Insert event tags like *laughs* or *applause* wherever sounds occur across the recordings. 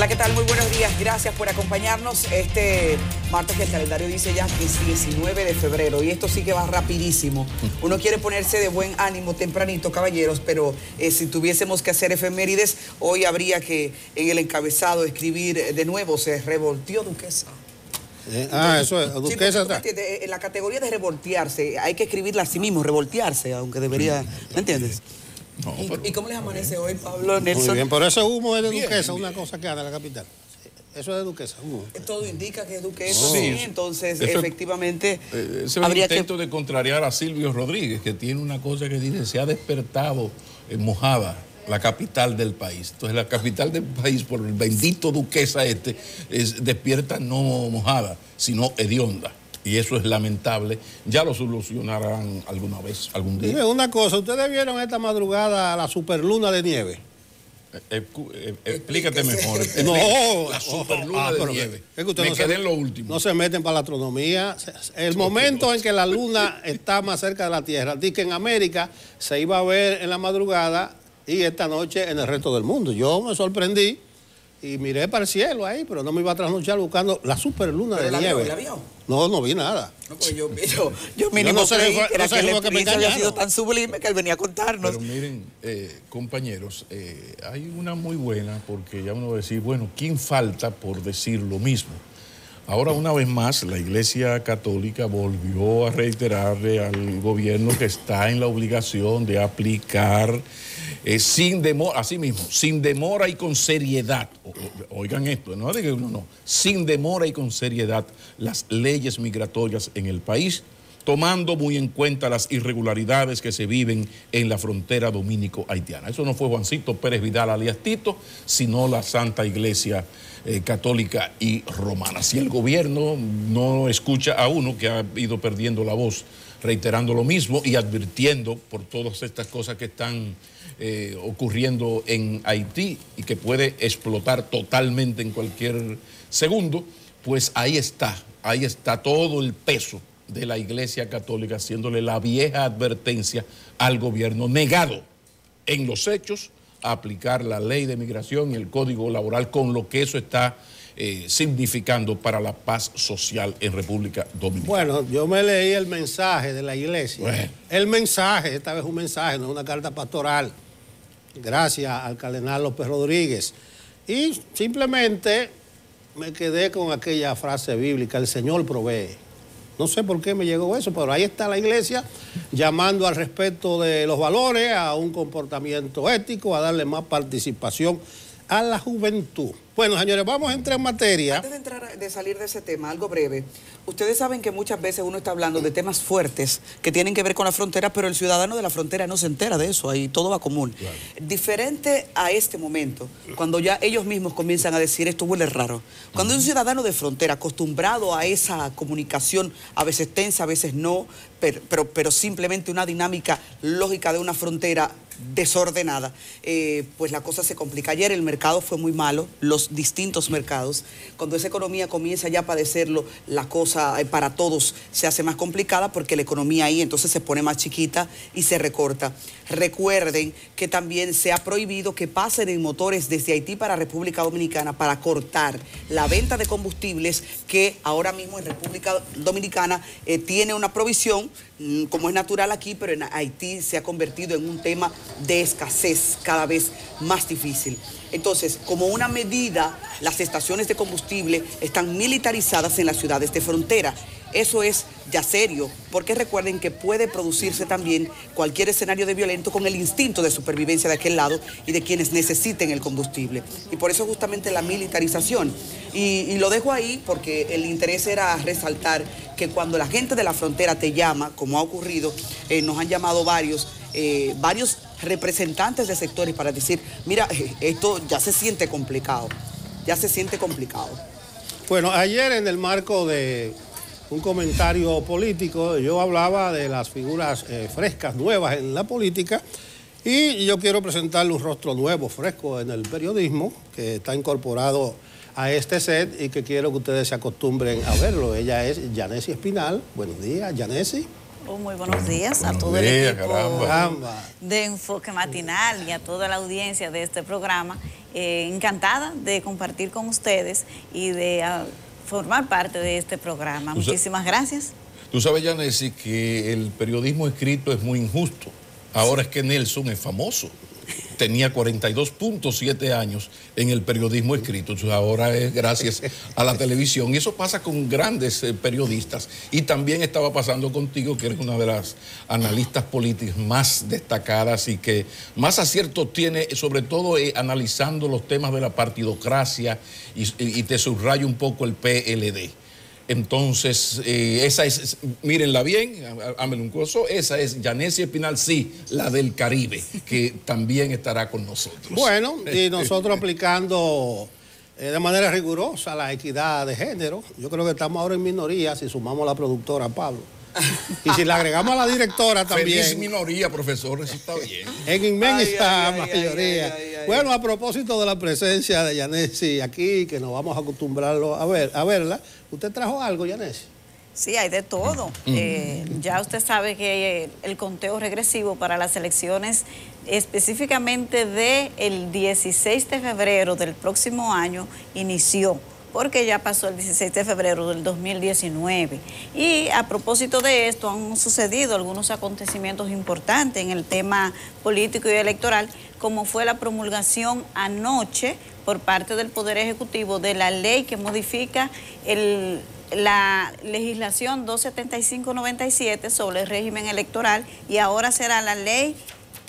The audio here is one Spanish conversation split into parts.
Hola, ¿qué tal? Muy buenos días. Gracias por acompañarnos este martes que el calendario dice ya que es 19 de febrero y esto sí que va rapidísimo. *laughs* Uno quiere ponerse de buen ánimo tempranito, caballeros, pero eh, si tuviésemos que hacer efemérides, hoy habría que en el encabezado escribir de nuevo, se revoltió Duquesa. Eh, ah, eso es, Sí, Duquesa. ¿me entiendes? En la categoría de revoltearse, hay que escribirla a sí mismo, revoltearse, aunque debería, ¿me entiendes? No, ¿Y, pero- y cómo les amanece hoy, Pablo Muy Nelson? bien, pero ese humo es de Bien, Duquesa, bien. una cosa que anda en la capital. Eso es de Duquesa, humo. Todo indica que es Duquesa, sí, entonces Eso- efectivamente Eh, ese habría que... intento de contrariar a Silvio Rodríguez, que tiene una cosa que dice, se ha despertado en Mojada, la capital del país. Entonces la capital del país, por el bendito duquesa este, es, despierta no Mojada, sino hedionda. Y eso es lamentable. Ya lo solucionarán alguna vez, algún Dime día. una cosa, ¿ustedes vieron esta madrugada la superluna de nieve? Eh, eh, eh, explícate mejor. *laughs* No, la superluna ah, de pero nieve. es que usted Me no quedé se- en lo último. No se meten para la astronomía. El momento en que la luna *laughs* está más cerca de la Tierra, di que en América se iba a ver en la madrugada y esta noche en el resto del mundo. Yo me sorprendí y miré para el cielo ahí, pero no me iba a trasnochar buscando la superluna ¿Pero de la vio, nieve. la vio? No, no vi nada. No, pues yo, yo, yo mínimo no sé, creí fue- que, era no sé, que que me había sido tan sublime que él venía a contarnos. Pero miren, eh, compañeros, eh, hay una muy buena porque ya uno va a decir, bueno, ¿quién falta por decir lo mismo? Ahora, una vez más, la Iglesia Católica volvió a reiterarle al gobierno que está en la obligación de aplicar eh, sin demora, así mismo, sin demora y con seriedad. Oigan esto, no uno no, sin demora y con seriedad las leyes migratorias en el país tomando muy en cuenta las irregularidades que se viven en la frontera dominico-haitiana. Eso no fue Juancito Pérez Vidal alias Tito, sino la Santa Iglesia eh, Católica y Romana. Si el gobierno no escucha a uno que ha ido perdiendo la voz, reiterando lo mismo y advirtiendo por todas estas cosas que están eh, ocurriendo en Haití y que puede explotar totalmente en cualquier segundo, pues ahí está, ahí está todo el peso de la Iglesia Católica haciéndole la vieja advertencia al gobierno negado en los hechos aplicar la ley de migración y el código laboral con lo que eso está eh, significando para la paz social en República Dominicana. Bueno, yo me leí el mensaje de la iglesia. Bueno. El mensaje, esta vez un mensaje, no una carta pastoral. Gracias al cardenal López Rodríguez. Y simplemente me quedé con aquella frase bíblica, el Señor provee. No sé por qué me llegó eso, pero ahí está la iglesia llamando al respeto de los valores, a un comportamiento ético, a darle más participación a la juventud. Bueno, señores, vamos a entrar en materia. Antes de, entrar, de salir de ese tema, algo breve. Ustedes saben que muchas veces uno está hablando de temas fuertes que tienen que ver con la frontera, pero el ciudadano de la frontera no se entera de eso, ahí todo va común. Diferente a este momento, cuando ya ellos mismos comienzan a decir esto huele raro. Cuando un ciudadano de frontera acostumbrado a esa comunicación, a veces tensa, a veces no, pero, pero, pero simplemente una dinámica lógica de una frontera desordenada, eh, pues la cosa se complica. Ayer el mercado fue muy malo, los distintos mercados. Cuando esa economía comienza ya a padecerlo, la cosa eh, para todos se hace más complicada porque la economía ahí entonces se pone más chiquita y se recorta. Recuerden que también se ha prohibido que pasen en motores desde Haití para República Dominicana para cortar la venta de combustibles que ahora mismo en República Dominicana eh, tiene una provisión, mm, como es natural aquí, pero en Haití se ha convertido en un tema de escasez cada vez más difícil. Entonces, como una medida, las estaciones de combustible están militarizadas en las ciudades de frontera. Eso es ya serio, porque recuerden que puede producirse también cualquier escenario de violento con el instinto de supervivencia de aquel lado y de quienes necesiten el combustible. Y por eso justamente la militarización. Y, lo dejo ahí porque el interés era resaltar que cuando la gente de la frontera te llama, como ha ocurrido, eh, nos han llamado varios, eh, varios representantes de sectores para decir, mira, eh, esto ya se siente complicado, ya se siente complicado. Bueno, ayer en el marco de un comentario político, yo hablaba de las figuras eh, frescas, nuevas en la política, y yo quiero presentarle un rostro nuevo, fresco en el periodismo, que está incorporado a este set y que quiero que ustedes se acostumbren a verlo. Ella es Yanesi Espinal. Buenos días, Yanesi. Oh, muy buenos días a todo el equipo caramba. De Enfoque Matinal y a toda la audiencia de este programa. eh, encantada de compartir con ustedes y de ah, formar parte de este programa. Muchísimas gracias. Tú sabes, Yanesi, que el periodismo escrito es muy injusto. Ahora es que Nelson es famoso tenía 42.7 años en el periodismo escrito. Ahora es gracias a la televisión. Y eso pasa con grandes eh, periodistas. Y también estaba pasando contigo, que eres una de las analistas políticas más destacadas y que más acierto tiene, sobre todo eh, analizando los temas de la partidocracia y te subrayo un poco el PLD. Entonces, eh, esa es, mírenla bien, hámenle un coso, esa es Yanesia Espinal, sí, la del Caribe, que también estará con nosotros. Bueno, y *laughs* nosotros aplicando eh, de manera rigurosa la equidad de género, yo creo que estamos ahora en minoría si sumamos a la productora Pablo. *laughs* Y si le agregamos a la directora también. Feliz minoría, profesor, eso está bien. En inmensa mayoría. bueno, a propósito de la presencia de Yanesi aquí, que nos vamos a acostumbrarlo a ver, a verla, ¿usted trajo algo, Yanesi? Sí, hay de todo. Mm. Eh, ya usted sabe que el conteo regresivo para las elecciones específicamente del 16 de febrero del próximo año inició porque ya pasó el 16 de febrero del 2019. Y a propósito de esto, han sucedido algunos acontecimientos importantes en el tema político y electoral, como fue la promulgación anoche por parte del Poder Ejecutivo de la ley que modifica la legislación 275-97 sobre el régimen electoral y ahora será la ley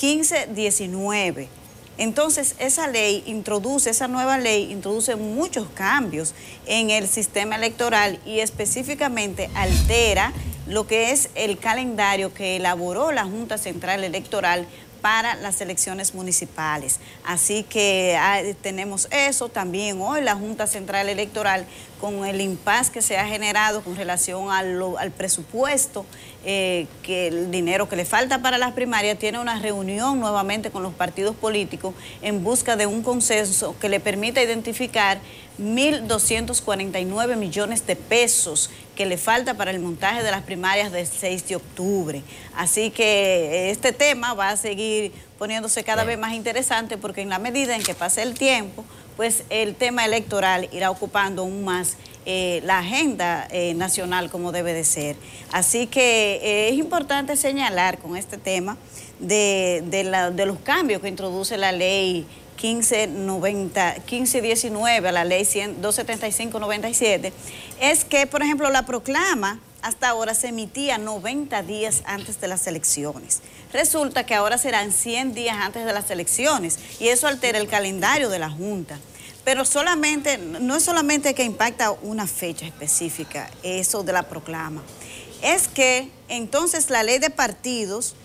1519 entonces, esa ley introduce, esa nueva ley introduce muchos cambios en el sistema electoral y específicamente altera lo que es el calendario que elaboró la Junta Central Electoral para las elecciones municipales. Así que ah, tenemos eso. También hoy la Junta Central Electoral, con el impasse que se ha generado con relación al presupuesto eh, que el dinero que le falta para las primarias tiene una reunión nuevamente con los partidos políticos en busca de un consenso que le permita identificar 1.249 millones de pesos que le falta para el montaje de las primarias del 6 de octubre. Así que este tema va a seguir poniéndose cada vez más interesante porque en la medida en que pase el tiempo, pues el tema electoral irá ocupando aún más eh, la agenda eh, nacional como debe de ser. Así que eh, es importante señalar con este tema de, de, los cambios que introduce la ley 1590, 1519 a la ley 275-97, es que, por ejemplo, la proclama hasta ahora se emitía 90 días antes de las elecciones. Resulta que ahora serán 100 días antes de las elecciones y eso altera el calendario de la Junta. Pero solamente, no es solamente que impacta una fecha específica, eso de la proclama. Es que entonces la ley de partidos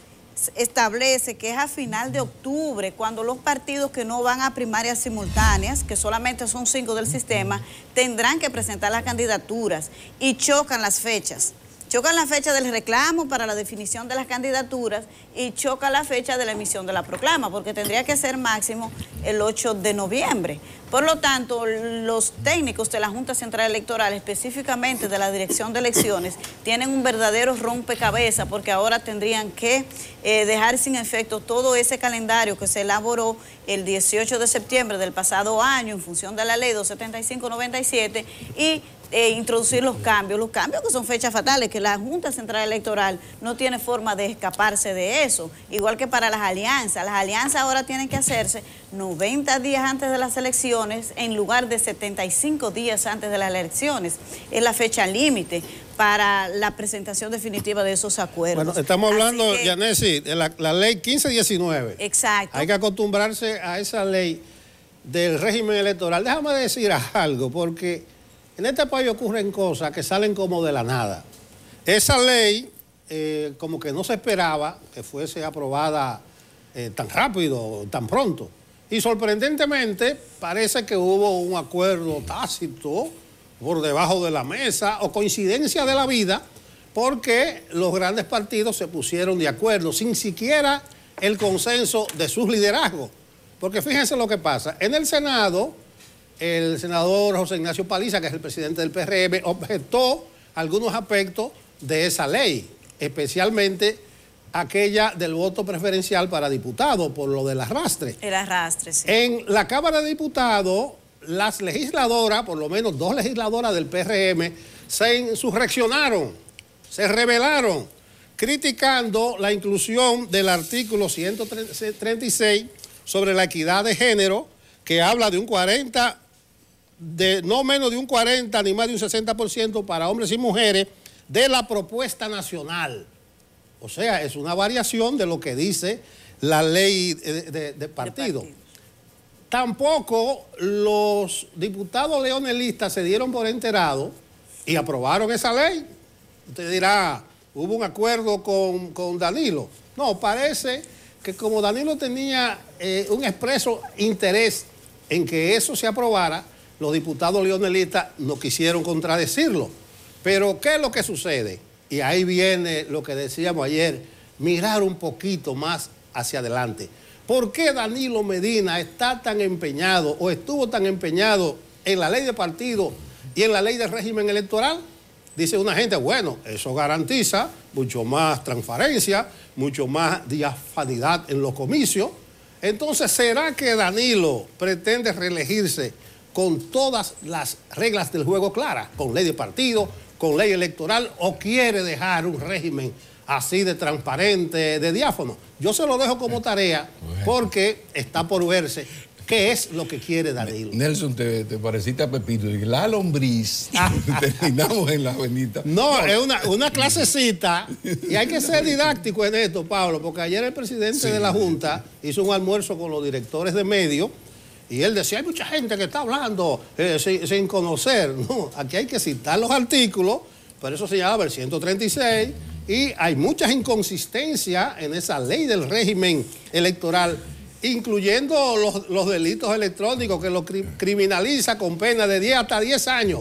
establece que es a final de octubre cuando los partidos que no van a primarias simultáneas, que solamente son cinco del sistema, tendrán que presentar las candidaturas y chocan las fechas. Chocan la fecha del reclamo para la definición de las candidaturas y choca la fecha de la emisión de la proclama, porque tendría que ser máximo el 8 de noviembre. Por lo tanto, los técnicos de la Junta Central Electoral, específicamente de la Dirección de Elecciones, tienen un verdadero rompecabezas porque ahora tendrían que eh, dejar sin efecto todo ese calendario que se elaboró el 18 de septiembre del pasado año en función de la ley 275-97 y eh, introducir los cambios, los cambios que son fechas fatales, que la Junta Central Electoral no tiene forma de escaparse de eso, igual que para las alianzas. Las alianzas ahora tienen que hacerse 90 días antes de las elecciones en lugar de 75 días antes de las elecciones. Es la fecha límite para la presentación definitiva de esos acuerdos. Bueno, estamos hablando, Yanesi, de la, la ley 1519. Exacto. Hay que acostumbrarse a esa ley del régimen electoral. Déjame decir algo, porque en este país ocurren cosas que salen como de la nada. Esa ley, eh, como que no se esperaba que fuese aprobada eh, tan rápido, tan pronto. Y sorprendentemente parece que hubo un acuerdo tácito por debajo de la mesa o coincidencia de la vida porque los grandes partidos se pusieron de acuerdo sin siquiera el consenso de sus liderazgos. Porque fíjense lo que pasa. En el Senado el senador José Ignacio Paliza, que es el presidente del PRM, objetó algunos aspectos de esa ley, especialmente aquella del voto preferencial para diputado, por lo del arrastre. El arrastre, sí. En la Cámara de Diputados, las legisladoras, por lo menos dos legisladoras del PRM, se insurreccionaron, se rebelaron, criticando la inclusión del artículo 136 sobre la equidad de género, que habla de un 40, de no menos de un 40 ni más de un 60% para hombres y mujeres de la propuesta nacional. O sea, es una variación de lo que dice la ley de, partido. Tampoco los diputados leonelistas se dieron por enterados y aprobaron esa ley. Usted dirá, hubo un acuerdo con, Danilo. No, parece que como Danilo tenía eh, un expreso interés en que eso se aprobara, los diputados leonelistas no quisieron contradecirlo. Pero ¿qué es lo que sucede? Y ahí viene lo que decíamos ayer, mirar un poquito más hacia adelante. ¿Por qué Danilo Medina está tan empeñado o estuvo tan empeñado en la ley de partido y en la ley de régimen electoral? Dice una gente, bueno, eso garantiza mucho más transparencia, mucho más diafanidad en los comicios. Entonces, ¿será que Danilo pretende reelegirse con todas las reglas del juego claras, con ley de partido, con ley electoral, o quiere dejar un régimen así de transparente, de diáfono? Yo se lo dejo como tarea porque está por verse ¿Qué es lo que quiere Danilo? Nelson, te, pareciste a Pepito. La lombriz. *laughs* Terminamos en la avenida. No, es una, una, clasecita. Y hay que ser didáctico en esto, Pablo, porque ayer el presidente de la Junta hizo un almuerzo con los directores de medios y él decía, hay mucha gente que está hablando eh, sin, conocer. *laughs* No, aquí hay que citar los artículos, por eso se llama el 136, y hay muchas inconsistencias en esa ley del régimen electoral incluyendo los, delitos electrónicos que lo criminaliza con pena de 10 hasta 10 años.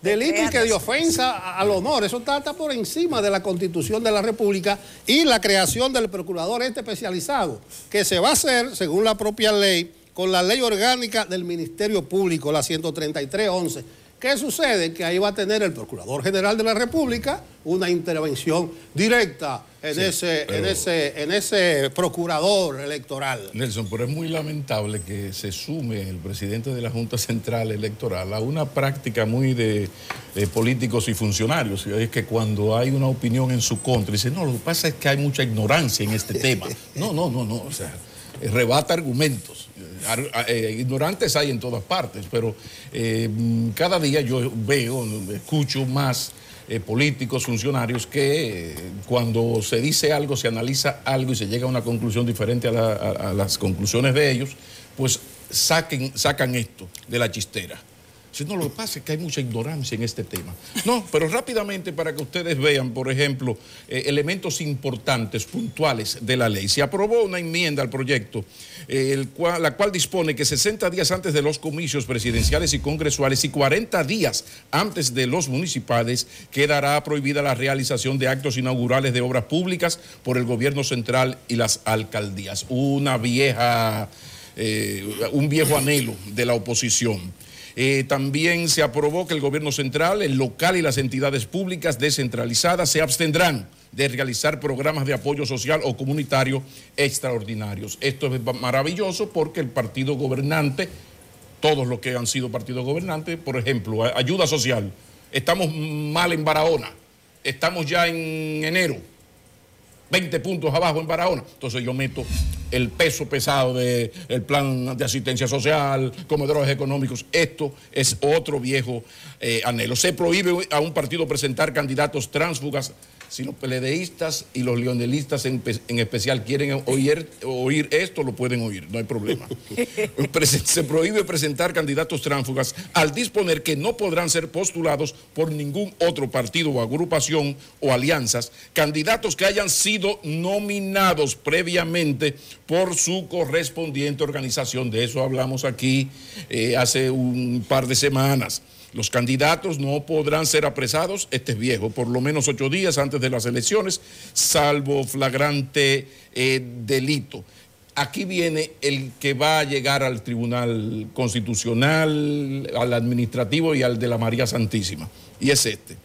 Delito que de ofensa al honor. Eso está, por encima de la Constitución de la República y la creación del procurador este especializado, que se va a hacer, según la propia ley, con la ley orgánica del Ministerio Público, la 133.11 ¿Qué sucede? Que ahí va a tener el Procurador General de la República una intervención directa en, ese, en, ese, en ese procurador electoral. Nelson, pero es muy lamentable que se sume el presidente de la Junta Central Electoral a una práctica muy de, políticos y funcionarios. Es que cuando hay una opinión en su contra, dice, no, lo que pasa es que hay mucha ignorancia en este *laughs* tema. No, no, no, no. O sea, rebata argumentos. Eh, ignorantes hay en todas partes, pero eh, cada día yo veo, escucho más eh, políticos, funcionarios que cuando se dice algo, se analiza algo y se llega a una conclusión diferente a, las conclusiones de ellos, pues saquen, sacan esto de la chistera. Si no, lo que pasa es que hay mucha ignorancia en este tema. No, pero rápidamente para que ustedes vean, por ejemplo, eh, elementos importantes, puntuales de la ley. Se aprobó una enmienda al proyecto, eh, la cual dispone que 60 días antes de los comicios presidenciales y congresuales y 40 días antes de los municipales quedará prohibida la realización de actos inaugurales de obras públicas por el gobierno central y las alcaldías. Una vieja, eh, un viejo anhelo de la oposición. Eh, también se aprobó que el gobierno central, el local y las entidades públicas descentralizadas se abstendrán de realizar programas de apoyo social o comunitario extraordinarios. Esto es maravilloso porque el partido gobernante, todos los que han sido partido gobernante, por ejemplo, ayuda social, estamos mal en Barahona, estamos ya en enero 20 puntos abajo en Barahona. Entonces yo meto el peso pesado del plan de asistencia social, comedores económicos. Esto es otro viejo eh, anhelo. Se prohíbe a un partido presentar candidatos tránsfugas si los peledeístas y los leonelistas en, especial quieren oír, oír, esto, lo pueden oír, no hay problema. *laughs* Se prohíbe presentar candidatos tránsfugas al disponer que no podrán ser postulados por ningún otro partido o agrupación o alianzas, candidatos que hayan sido nominados previamente por su correspondiente organización. De eso hablamos aquí eh, hace un par de semanas. Los candidatos no podrán ser apresados, este es viejo, por lo menos ocho días antes de las elecciones, salvo flagrante eh, delito. Aquí viene el que va a llegar al Tribunal Constitucional, al Administrativo y al de la María Santísima. Y es este.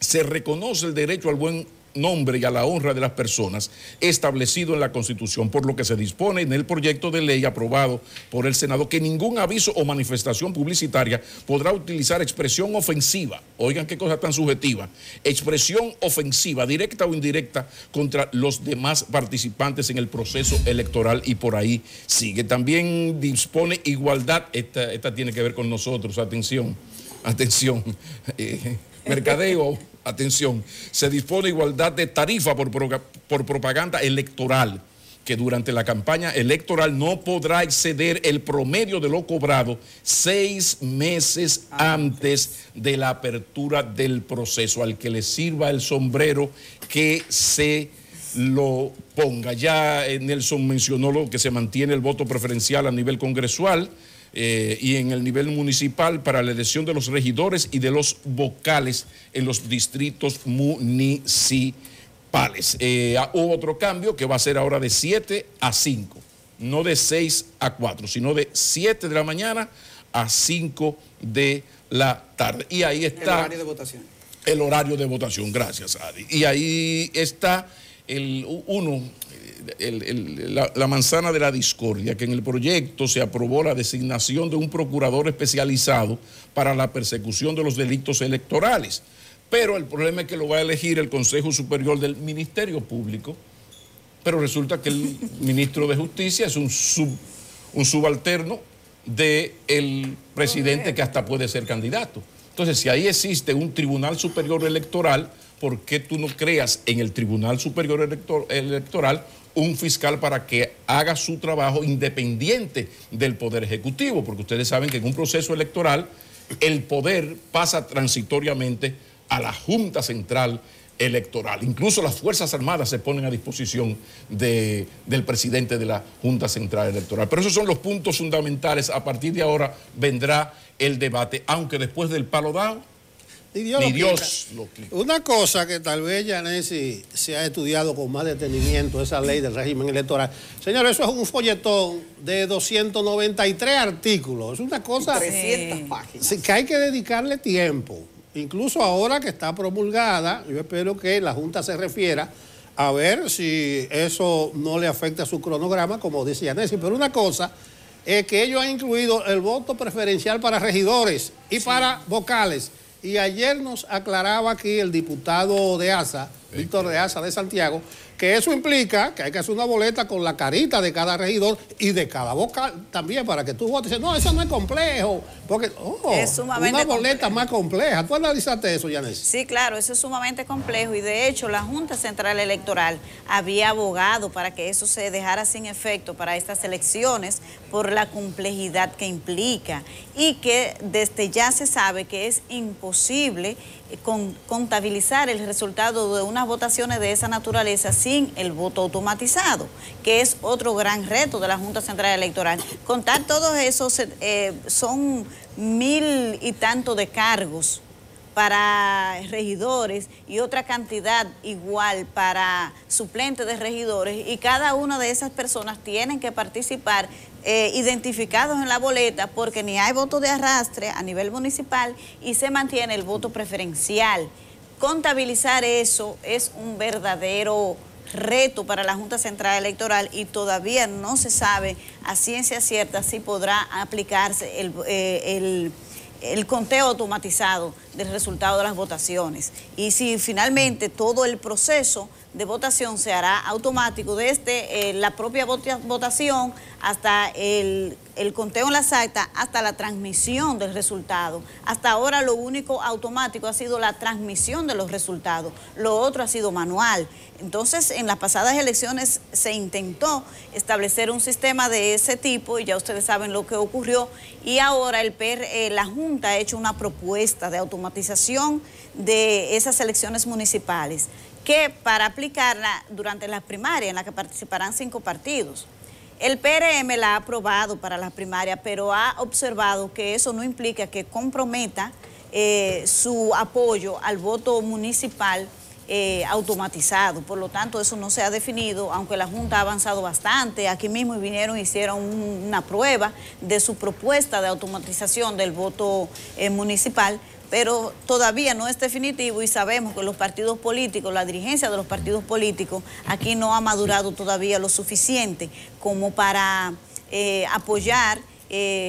Se reconoce el derecho al buen nombre y a la honra de las personas establecido en la Constitución, por lo que se dispone en el proyecto de ley aprobado por el Senado que ningún aviso o manifestación publicitaria podrá utilizar expresión ofensiva, oigan qué cosa tan subjetiva, expresión ofensiva, directa o indirecta, contra los demás participantes en el proceso electoral y por ahí sigue. También dispone igualdad, esta, esta tiene que ver con nosotros, atención, atención, *laughs* eh, mercadeo atención, se dispone igualdad de tarifa por, por propaganda electoral que durante la campaña electoral no podrá exceder el promedio de lo cobrado seis meses antes de la apertura del proceso. Al que le sirva el sombrero, que se lo ponga. Ya Nelson mencionó lo que se mantiene el voto preferencial a nivel congresual. Eh, y en el nivel municipal para la elección de los regidores y de los vocales en los distritos municipales. Eh, ah, hubo otro cambio que va a ser ahora de 7 a 5, no de 6 a 4, sino de 7 de la mañana a 5 de la tarde. Y ahí está... El horario de votación. El horario de votación, gracias, Adi. Y ahí está el uno la, manzana de la discordia, que en el proyecto se aprobó la designación de un procurador especializado para la persecución de los delitos electorales. Pero el problema es que lo va a elegir el Consejo Superior del Ministerio Público, pero resulta que el *laughs* ministro de Justicia es un, un subalterno del presidente que hasta puede ser candidato. Entonces, si ahí existe un Tribunal Superior Electoral, ¿por qué tú no creas en el Tribunal Superior Electoral un fiscal para que haga su trabajo independiente del Poder Ejecutivo, porque ustedes saben que en un proceso electoral el poder pasa transitoriamente a la Junta Central Electoral. Incluso las Fuerzas Armadas se ponen a disposición del presidente de la Junta Central Electoral. Pero esos son los puntos fundamentales. A partir de ahora vendrá el debate, aunque después del palo dado ni Dios, lo, Una cosa que tal vez Yanesi se ha estudiado con más detenimiento, esa ley del régimen electoral. Señor, eso es un folletón de 293 artículos. Es una cosa... 300 páginas. Que hay que dedicarle tiempo. Incluso ahora que está promulgada, yo espero que la Junta se refiera a ver si eso no le afecta a su cronograma, como dice Yanesi. Pero una cosa es que ellos han incluido el voto preferencial para regidores y para vocales y ayer nos aclaraba aquí el diputado de ASA, Víctor de ASA de Santiago, que eso implica que hay que hacer una boleta con la carita de cada regidor y de cada vocal también para que tú votes. No, eso no es complejo, porque oh, es una boleta más compleja. ¿Tú analizaste eso, Yanis? Sí, claro, eso es sumamente complejo y de hecho la Junta Central Electoral había abogado para que eso se dejara sin efecto para estas elecciones por la complejidad que implica y que desde ya se sabe que es imposible con, contabilizar el resultado de unas votaciones de esa naturaleza sin el voto automatizado, que es otro gran reto de la Junta Central Electoral. Contar todos esos eh, son mil y tanto de cargos para regidores y otra cantidad igual para suplentes de regidores y cada una de esas personas tienen que participar eh, identificados en la boleta porque ni hay voto de arrastre a nivel municipal y se mantiene el voto preferencial. Contabilizar eso es un verdadero reto para la Junta Central Electoral y todavía no se sabe a ciencia cierta si podrá aplicarse el, eh, el el conteo automatizado del resultado de las votaciones. Y si finalmente todo el proceso de votación se hará automático desde eh, la propia votación hasta el, conteo en las actas, hasta la transmisión del resultado. Hasta ahora lo único automático ha sido la transmisión de los resultados, lo otro ha sido manual. Entonces, en las pasadas elecciones se intentó establecer un sistema de ese tipo y ya ustedes saben lo que ocurrió y ahora el eh, la Junta ha hecho una propuesta de automatización de esas elecciones municipales que para aplicarla durante las primarias, en las que participarán cinco partidos. El PRM la ha aprobado para las primarias, pero ha observado que eso no implica que comprometa eh, su apoyo al voto municipal eh, automatizado. Por lo tanto, eso no se ha definido, aunque la Junta ha avanzado bastante. Aquí mismo vinieron y hicieron una prueba de su propuesta de automatización del voto eh, municipal pero todavía no es definitivo y sabemos que los partidos políticos, la dirigencia de los partidos políticos aquí no ha madurado todavía lo suficiente como para eh, apoyar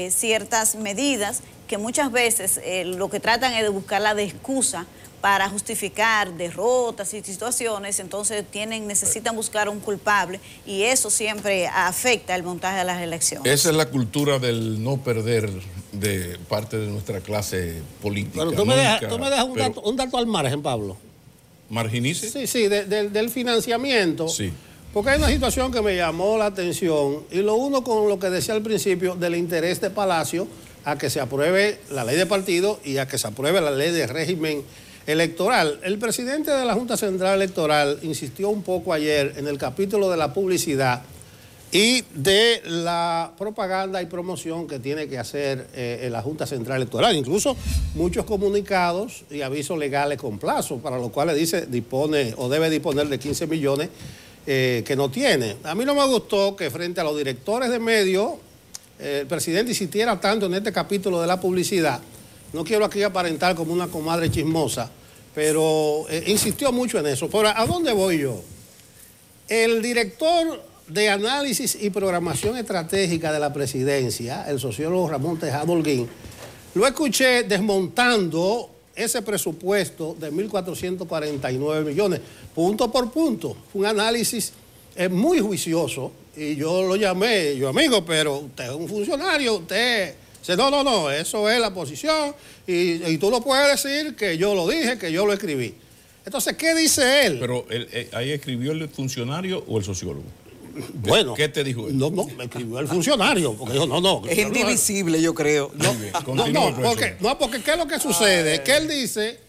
ciertas medidas que muchas veces lo que tratan es de buscar la de excusa para justificar derrotas y situaciones, entonces tienen, necesitan buscar un culpable y eso siempre afecta el montaje de las elecciones. Esa es la cultura del no perder de parte de nuestra clase política. Pero tú me dejas, un, dato, al margen, Pablo. ¿Marginice? Sí, sí, del financiamiento. Sí. Porque hay una situación que me llamó la atención y lo uno con lo que decía al principio del interés de Palacio a que se apruebe la ley de partido y a que se apruebe la ley de régimen electoral. El presidente de la Junta Central Electoral insistió un poco ayer en el capítulo de la publicidad y de la propaganda y promoción que tiene que hacer eh, la Junta Central Electoral. Incluso muchos comunicados y avisos legales con plazo, para los cuales dice dispone o debe disponer de 15 millones eh, que no tiene. A mí no me gustó que frente a los directores de medios eh, el presidente insistiera tanto en este capítulo de la publicidad no quiero aquí aparentar como una comadre chismosa, pero eh, insistió mucho en eso. Pero ¿a dónde voy yo? El director de análisis y programación estratégica de la presidencia, el sociólogo Ramón Tejado lo escuché desmontando ese presupuesto de 1.449 millones, punto por punto. Un análisis eh, muy juicioso y yo lo llamé, yo amigo, pero usted es un funcionario, usted Dice, no, no, no, eso es la posición y, tú lo puedes decir que yo lo dije, que yo lo escribí. Entonces, ¿qué dice él? Pero eh, ahí escribió el funcionario o el sociólogo. Bueno. ¿Qué te dijo él? No, no, me escribió el funcionario, porque dijo, no, no. Es indivisible, yo creo. No, no, no, porque, no, porque ¿qué es lo que sucede? Que él dice,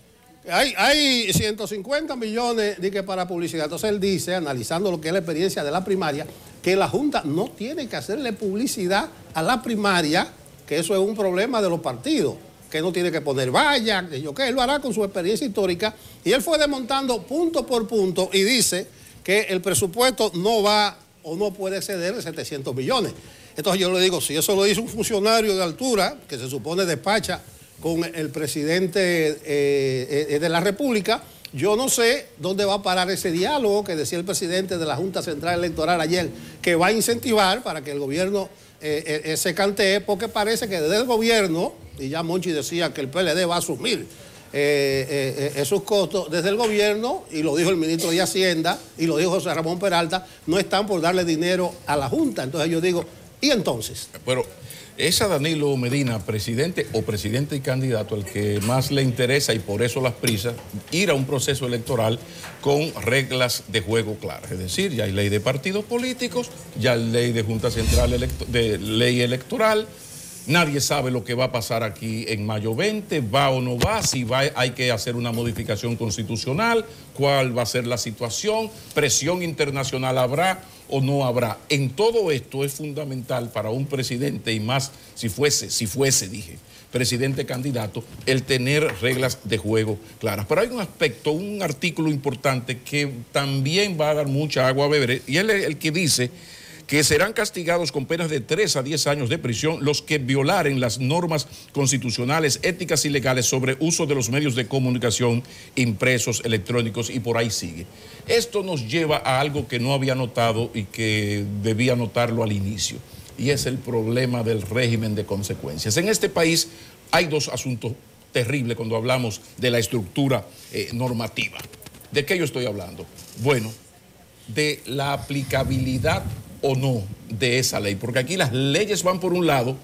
hay, hay 150 millones de que para publicidad. Entonces él dice, analizando lo que es la experiencia de la primaria, que la Junta no tiene que hacerle publicidad a la primaria que eso es un problema de los partidos, que no tiene que poner valla, que yo qué, él lo hará con su experiencia histórica. Y él fue desmontando punto por punto y dice que el presupuesto no va o no puede exceder de 700 millones. Entonces yo le digo, si eso lo dice un funcionario de altura, que se supone despacha con el presidente eh, eh, de la República, yo no sé dónde va a parar ese diálogo que decía el presidente de la Junta Central Electoral ayer, que va a incentivar para que el gobierno eh, eh, ese cante porque parece que desde el gobierno, y ya Monchi decía que el PLD va a asumir eh, esos costos desde el gobierno, y lo dijo el ministro de Hacienda, y lo dijo José Ramón Peralta, no están por darle dinero a la Junta. Entonces yo digo, ¿y entonces? Pero es a Danilo Medina, presidente o presidente y candidato, al que más le interesa y por eso las prisas, ir a un proceso electoral con reglas de juego claras. Es decir, ya hay ley de partidos políticos, ya hay ley de Junta Central de Ley Electoral. Nadie sabe lo que va a pasar aquí en mayo 20, va o no va, si va, hay que hacer una modificación constitucional, cuál va a ser la situación, presión internacional habrá o no habrá. En todo esto es fundamental para un presidente y más si fuese, si fuese, dije, presidente candidato, el tener reglas de juego claras. Pero hay un aspecto, un artículo importante que también va a dar mucha agua a beber y él es el que dice que serán castigados con penas de 3 a 10 años de prisión los que violaren las normas constitucionales, éticas y legales sobre uso de los medios de comunicación impresos, electrónicos y por ahí sigue. Esto nos lleva a algo que no había notado y que debía notarlo al inicio, y es el problema del régimen de consecuencias. En este país hay dos asuntos terribles cuando hablamos de la estructura eh, normativa. ¿De qué yo estoy hablando? Bueno, de la aplicabilidad o no de esa ley, porque aquí las leyes van por un lado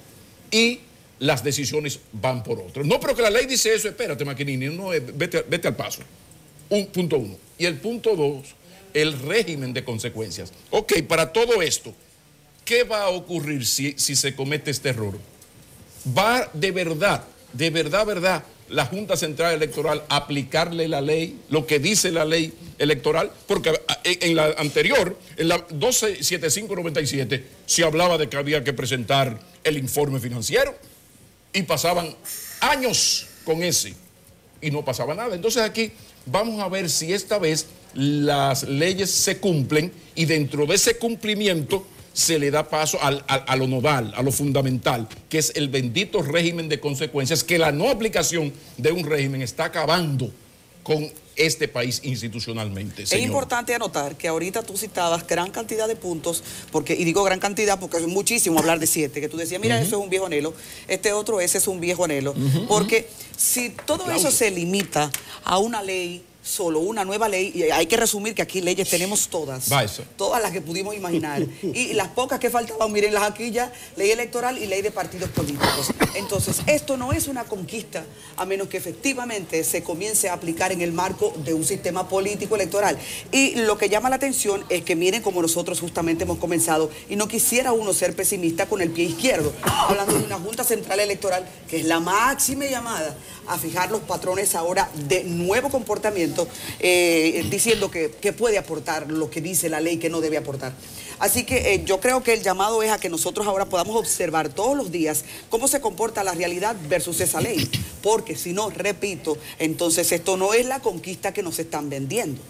y las decisiones van por otro. No, pero que la ley dice eso, espérate, Maquinini, no, vete, vete al paso. Un punto uno. Y el punto dos, el régimen de consecuencias. Ok, para todo esto, ¿qué va a ocurrir si, si se comete este error? ¿Va de verdad, de verdad, verdad, la Junta Central Electoral aplicarle la ley, lo que dice la ley electoral, porque en la anterior, en la 127597, se hablaba de que había que presentar el informe financiero y pasaban años con ese y no pasaba nada. Entonces aquí Vamos a ver si esta vez las leyes se cumplen y dentro de ese cumplimiento se le da paso a lo nodal, a lo fundamental, que es el bendito régimen de consecuencias, que la no aplicación de un régimen está acabando con este país institucionalmente. Es importante anotar que ahorita tú citabas gran cantidad de puntos, porque, y digo gran cantidad porque es muchísimo hablar de siete, que tú decías, mira, eso es un viejo anhelo, este otro, ese es un viejo anhelo, porque si todo eso se limita a una ley solo una nueva ley, y hay que resumir que aquí leyes tenemos todas, todas las que pudimos imaginar, *laughs* y las pocas que faltaban, mírenlas aquí ya, ley electoral y ley de partidos políticos. Entonces, esto no es una conquista, a menos que efectivamente se comience a aplicar en el marco de un sistema político electoral. Y lo que llama la atención es que miren como nosotros justamente hemos comenzado, y no quisiera uno ser pesimista con el pie izquierdo, hablando de una Junta Central Electoral que es la máxima llamada a fijar los patrones ahora de nuevo comportamiento, eh, diciendo que, puede aportar lo que dice la ley que no debe aportar. Así que eh, yo creo que el llamado es a que nosotros ahora podamos observar todos los días cómo se comporta la realidad versus esa ley. Porque si no, repito, entonces esto no es la conquista que nos están vendiendo.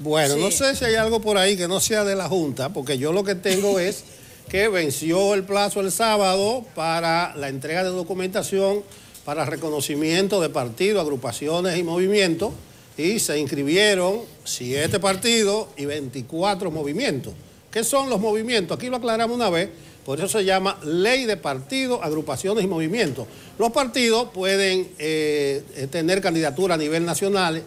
Bueno, no sé si hay algo por ahí que no sea de la Junta, porque yo lo que tengo es que venció el plazo el sábado para la entrega de documentación para reconocimiento de partidos, agrupaciones y movimientos y se inscribieron siete partidos y 24 movimientos. ¿Qué son los movimientos? Aquí lo aclaramos una vez, por eso se llama ley de partidos, agrupaciones y movimientos. Los partidos pueden eh, tener candidatura a nivel nacional,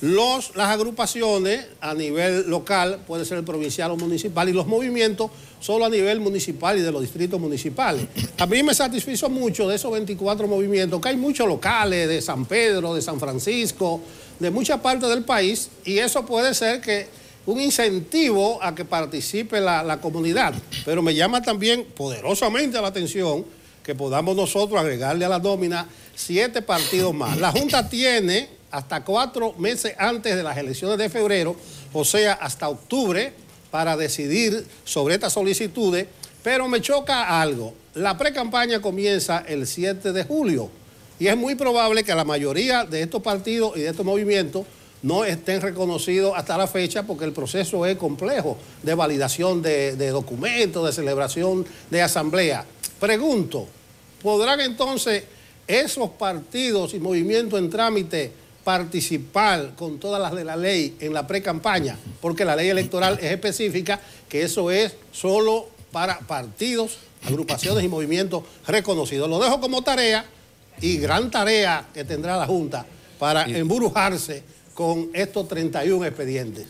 los, las agrupaciones a nivel local, puede ser el provincial o municipal, y los movimientos solo a nivel municipal y de los distritos municipales. A mí me satisfizo mucho de esos 24 movimientos, que hay muchos locales de San Pedro, de San Francisco, de muchas partes del país, y eso puede ser que un incentivo a que participe la, la comunidad. Pero me llama también poderosamente la atención que podamos nosotros agregarle a la nómina siete partidos más. La Junta tiene hasta cuatro meses antes de las elecciones de febrero, o sea, hasta octubre, para decidir sobre estas solicitudes, pero me choca algo. La pre-campaña comienza el 7 de julio y es muy probable que la mayoría de estos partidos y de estos movimientos no estén reconocidos hasta la fecha porque el proceso es complejo de validación de, de documentos, de celebración de asamblea. Pregunto, ¿podrán entonces esos partidos y movimientos en trámite participar con todas las de la ley en la pre-campaña, porque la ley electoral es específica, que eso es solo para partidos, agrupaciones y movimientos reconocidos. Lo dejo como tarea y gran tarea que tendrá la Junta para embrujarse con estos 31 expedientes.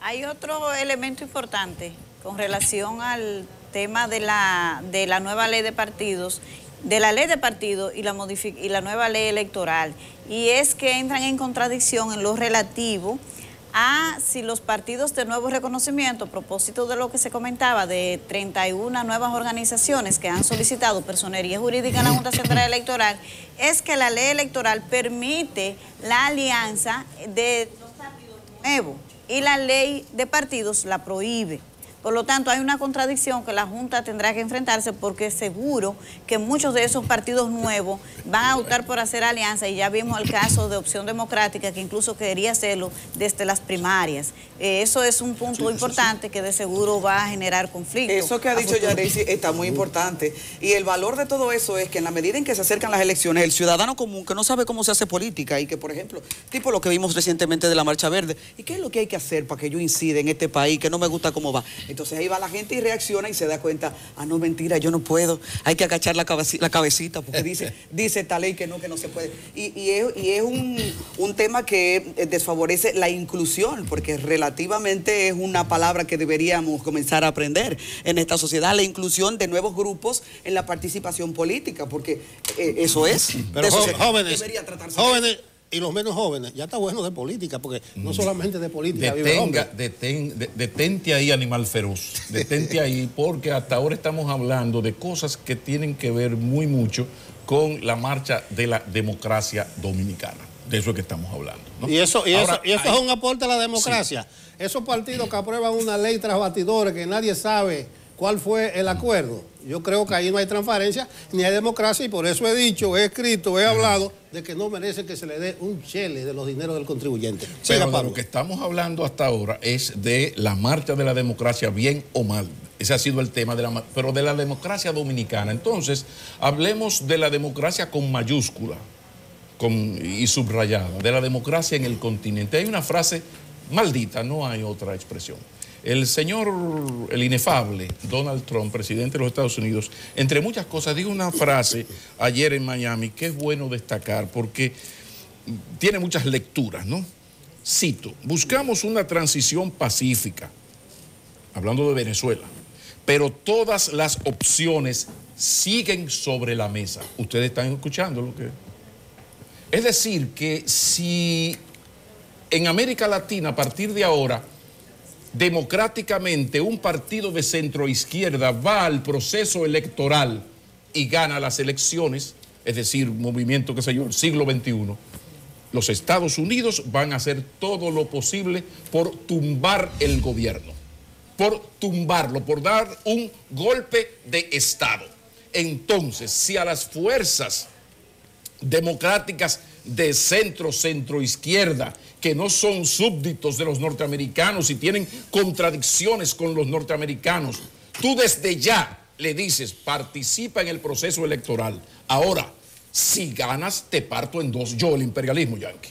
Hay otro elemento importante con relación al tema de la, de la nueva ley de partidos de la ley de partido y la, y la nueva ley electoral, y es que entran en contradicción en lo relativo a si los partidos de nuevo reconocimiento, a propósito de lo que se comentaba, de 31 nuevas organizaciones que han solicitado personería jurídica en la Junta Central Electoral, es que la ley electoral permite la alianza de los partidos nuevos y la ley de partidos la prohíbe. Por lo tanto, hay una contradicción que la Junta tendrá que enfrentarse porque seguro que muchos de esos partidos nuevos van a optar por hacer alianza y ya vimos el caso de Opción Democrática que incluso quería hacerlo desde las primarias. Eh, eso es un punto importante que de seguro va a generar conflicto. Eso que ha dicho Yaresi está muy importante y el valor de todo eso es que en la medida en que se acercan las elecciones, el ciudadano común que no sabe cómo se hace política y que, por ejemplo, tipo lo que vimos recientemente de la Marcha Verde, ¿y qué es lo que hay que hacer para que yo incida en este país que no me gusta cómo va? Entonces ahí va la gente y reacciona y se da cuenta, ah, no, mentira, yo no puedo, hay que agachar la, cabecita, porque dice, *laughs* dice esta ley que no, que no se puede. Y, es, un, tema que eh, desfavorece la inclusión, porque relativamente es una palabra que deberíamos comenzar a aprender en esta sociedad, la inclusión de nuevos grupos en la participación política, porque eh, eso es. Pero jóvenes, jóvenes y los menos jóvenes, ya está bueno de política, porque no mm. solamente de política Detenga, detente ahí, animal feroz. Detente ahí, *laughs* porque hasta ahora estamos hablando de cosas que tienen que ver muy mucho con la marcha de la democracia dominicana. De eso es que estamos hablando. Y eso, y eso, es un aporte a la democracia. Esos partidos que aprueban una ley tras batidores que nadie sabe cuál fue el acuerdo. Yo creo que ahí no hay transparencia ni hay democracia y por eso he dicho, he escrito, he hablado de que no merece que se le dé un chele de los dineros del contribuyente. Pero de lo que estamos hablando hasta ahora es de la marcha de la democracia, bien o mal. Ese ha sido el tema, de la, pero de la democracia dominicana. Entonces, hablemos de la democracia con mayúscula con, y subrayada, de la democracia en el continente. Hay una frase maldita, no hay otra expresión. El señor, el inefable Donald Trump, presidente de los Estados Unidos, entre muchas cosas, dijo una frase ayer en Miami que es bueno destacar porque tiene muchas lecturas, ¿no? Cito, buscamos una transición pacífica, hablando de Venezuela, pero todas las opciones siguen sobre la mesa. Ustedes están escuchando lo que... Es decir, que si en América Latina a partir de ahora democráticamente un partido de centro izquierda va al proceso electoral y gana las elecciones, es decir, movimiento, que sé yo, el siglo XXI, los Estados Unidos van a hacer todo lo posible por tumbar el gobierno, por tumbarlo, por dar un golpe de Estado. Entonces, si a las fuerzas democráticas de centro, centro izquierda, que no son súbditos de los norteamericanos y tienen contradicciones con los norteamericanos, tú desde ya le dices, participa en el proceso electoral. Ahora, si ganas, te parto en dos, yo el imperialismo yankee.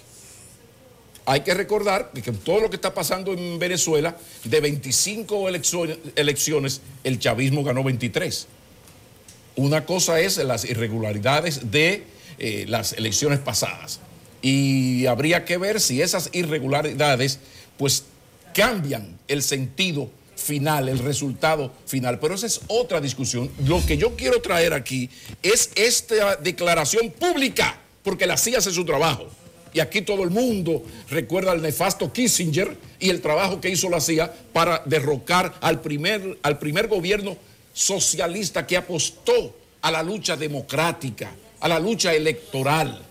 Hay que recordar que todo lo que está pasando en Venezuela, de 25 elecciones, el chavismo ganó 23. Una cosa es las irregularidades de eh, las elecciones pasadas y habría que ver si esas irregularidades pues cambian el sentido final, el resultado final. Pero esa es otra discusión. Lo que yo quiero traer aquí es esta declaración pública, porque la CIA hace su trabajo. Y aquí todo el mundo recuerda al nefasto Kissinger y el trabajo que hizo la CIA para derrocar al primer, al primer gobierno socialista que apostó a la lucha democrática, a la lucha electoral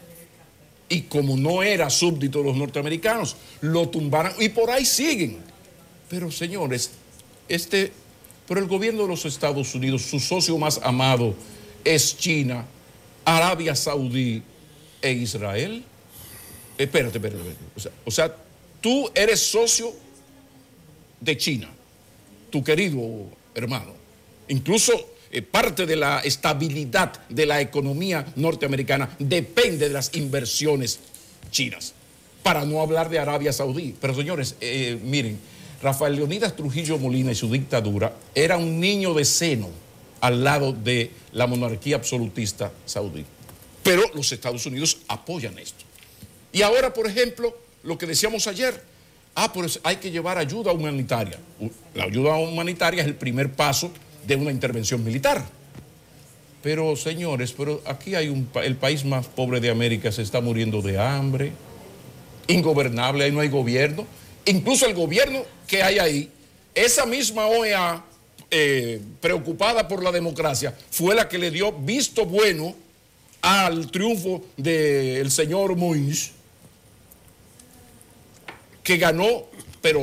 y como no era súbdito de los norteamericanos, lo tumbaron y por ahí siguen. Pero señores, este, pero el gobierno de los Estados Unidos, su socio más amado es China, Arabia Saudí e Israel. Espérate, espérate, sea, o sea, tú eres socio de China, tu querido hermano. Incluso eh, parte de la estabilidad de la economía norteamericana depende de las inversiones chinas, para no hablar de Arabia Saudí. Pero señores, eh, miren, Rafael Leonidas Trujillo Molina y su dictadura era un niño de seno al lado de la monarquía absolutista saudí. Pero los Estados Unidos apoyan esto. Y ahora, por ejemplo, lo que decíamos ayer, ah, pues hay que llevar ayuda humanitaria. La ayuda humanitaria es el primer paso de una intervención militar. Pero señores, pero aquí hay un, el país más pobre de América se está muriendo de hambre, ingobernable, ahí no hay gobierno. Incluso el gobierno que hay ahí, esa misma OEA eh, preocupada por la democracia, fue la que le dio visto bueno al triunfo del señor Moïse, que ganó, pero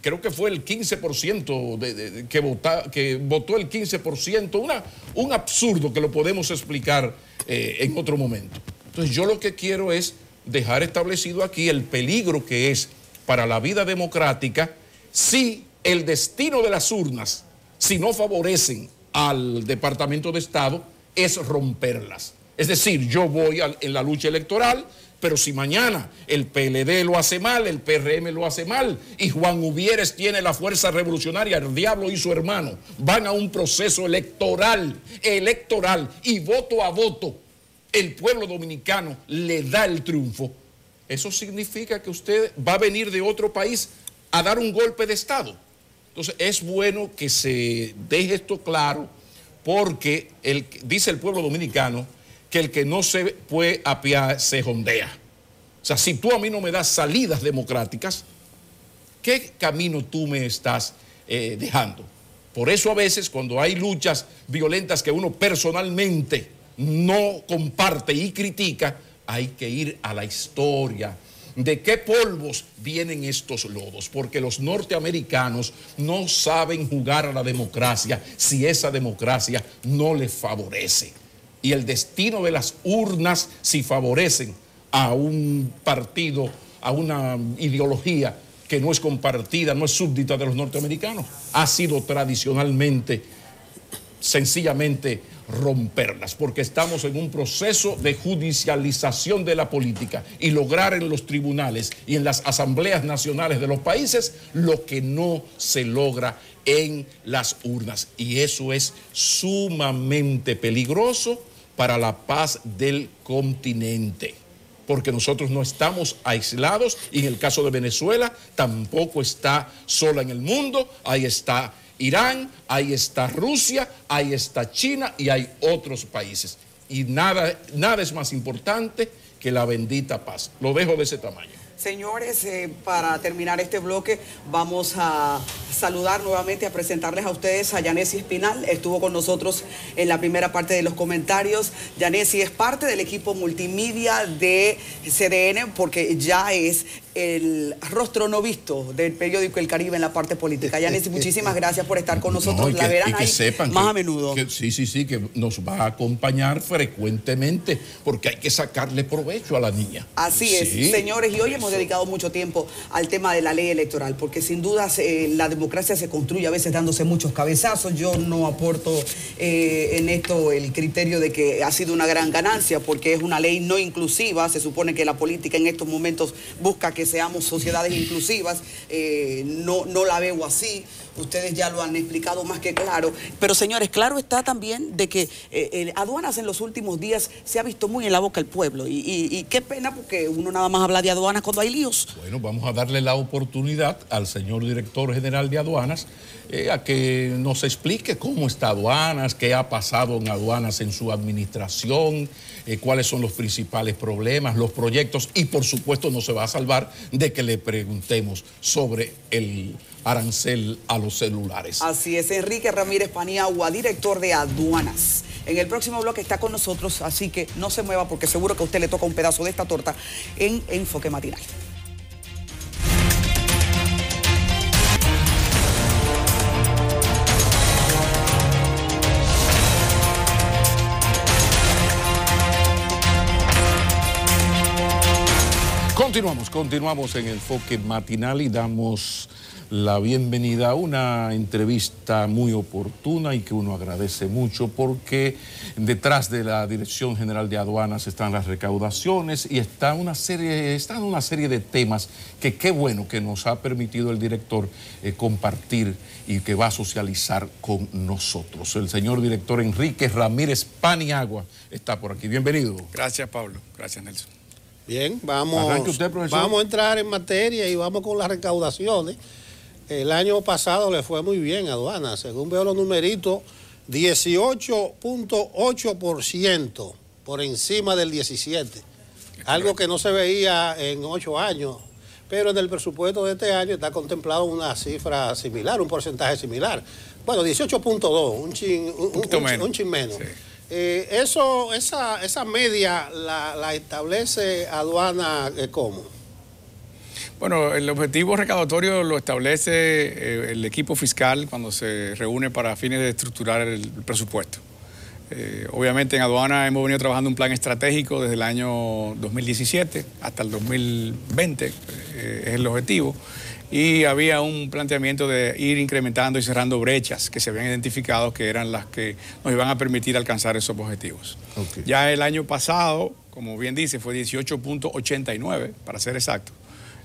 creo que fue el 15% de, que, vota, que votó el 15%, una, un absurdo que lo podemos explicar eh, en otro momento. Entonces yo lo que quiero es dejar establecido aquí el peligro que es para la vida democrática si el destino de las urnas, si no favorecen al Departamento de Estado, es romperlas. Es decir, yo voy en la lucha electoral, pero si mañana el PLD lo hace mal, el PRM lo hace mal y Juan Ubieres tiene la fuerza revolucionaria, el diablo y su hermano van a un proceso electoral, electoral y voto a voto, el pueblo dominicano le da el triunfo, eso significa que usted va a venir de otro país a dar un golpe de Estado. Entonces es bueno que se deje esto claro porque dice el pueblo dominicano, que el que no se puede apiar se jondea. O sea, si tú a mí no me das salidas democráticas, ¿qué camino tú me estás eh, dejando? Por eso a veces cuando hay luchas violentas que uno personalmente no comparte y critica, hay que ir a la historia de qué polvos vienen estos lodos, porque los norteamericanos no saben jugar a la democracia si esa democracia no les favorece. Y el destino de las urnas, si favorecen a un partido, a una ideología que no es compartida, no es súbdita de los norteamericanos, ha sido tradicionalmente, sencillamente romperlas, porque estamos en un proceso de judicialización de la política y lograr en los tribunales y en las asambleas nacionales de los países lo que no se logra en las urnas. Y eso es sumamente peligroso para la paz del continente porque nosotros no estamos aislados y en el caso de Venezuela tampoco está sola en el mundo, ahí está Irán, ahí está Rusia, ahí está China y hay otros países. Y nada, nada es más importante que la bendita paz. Lo dejo de ese tamaño. Señores, eh, para terminar este bloque, vamos a saludar nuevamente, a presentarles a ustedes a Yanesi Espinal. Estuvo con nosotros en la primera parte de los comentarios. Yanesi es parte del equipo multimedia de CDN porque ya es el rostro no visto del periódico El Caribe en la parte política. Yanesi, muchísimas gracias por estar con nosotros. la verán más a menudo. sí, sí, sí, que nos va a acompañar frecuentemente porque hay que sacarle provecho a la niña. Así es, señores, y hoy hemos dedicado mucho tiempo al tema de la ley electoral porque sin dudas eh, la democracia se construye a veces dándose muchos cabezazos. Yo no aporto eh, en esto el criterio de que ha sido una gran ganancia porque es una ley no inclusiva. Se supone que la política en estos momentos busca que que seamos sociedades inclusivas, eh, no, no la veo así. Ustedes ya lo han explicado más que claro. Pero señores, claro está también de que eh, aduanas en los últimos días se ha visto muy en la boca el pueblo. Y, qué pena porque uno nada más habla de aduanas cuando hay líos. Bueno, vamos a darle la oportunidad al señor director general de aduanas eh, a que nos explique cómo está aduanas, qué ha pasado en aduanas en su administración, cuáles son los principales problemas, los proyectos y por supuesto no se va a salvar de que le preguntemos sobre el arancel a los celulares. Así es, Enrique Ramírez Paniagua, director de aduanas. En el próximo bloque está con nosotros, así que no se mueva porque seguro que a usted le toca un pedazo de esta torta en Enfoque Matinal. Continuamos, continuamos en enfoque matinal y damos la bienvenida a una entrevista muy oportuna y que uno agradece mucho porque detrás de la Dirección General de Aduanas están las recaudaciones y está una serie, están una serie de temas que qué bueno que nos ha permitido el director eh, compartir y que va a socializar con nosotros. El señor director Enrique Ramírez Paniagua está por aquí. Bienvenido. Gracias, Pablo. Gracias, Nelson. Bien, vamos, vamos a entrar en materia y vamos con las recaudaciones. El año pasado le fue muy bien a aduana, según veo los numeritos, 18.8% por encima del 17, algo que no se veía en ocho años, pero en el presupuesto de este año está contemplado una cifra similar, un porcentaje similar. Bueno, 18.2, un chin, un, chin menos. Eh, eso, esa, esa media la, establece aduana eh, cómo? Bueno, el objetivo recaudatorio lo establece eh, el equipo fiscal cuando se reúne para fines de estructurar el, presupuesto. obviamente en aduana hemos venido trabajando un plan estratégico desde el año 2017 hasta el 2020, es el objetivo y había un planteamiento de ir incrementando y cerrando brechas que se habían identificado que eran las que nos iban a permitir alcanzar esos objetivos. Ya el año pasado, como bien dice, fue 18.89, para ser exacto,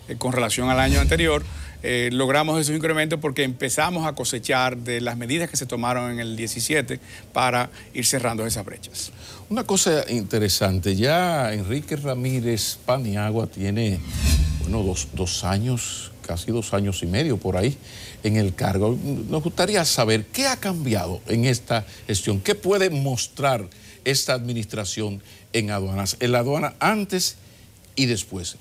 eh, con relación al año anterior. Eh, logramos esos incrementos porque empezamos a cosechar de las medidas que se tomaron en el 17 para ir cerrando esas brechas. Una cosa interesante, ya Enrique Ramírez Paniagua tiene, bueno, dos, dos años casi dos años y medio por ahí en el cargo. Nos gustaría saber qué ha cambiado en esta gestión, qué puede mostrar esta administración en aduanas, en la aduana antes y después.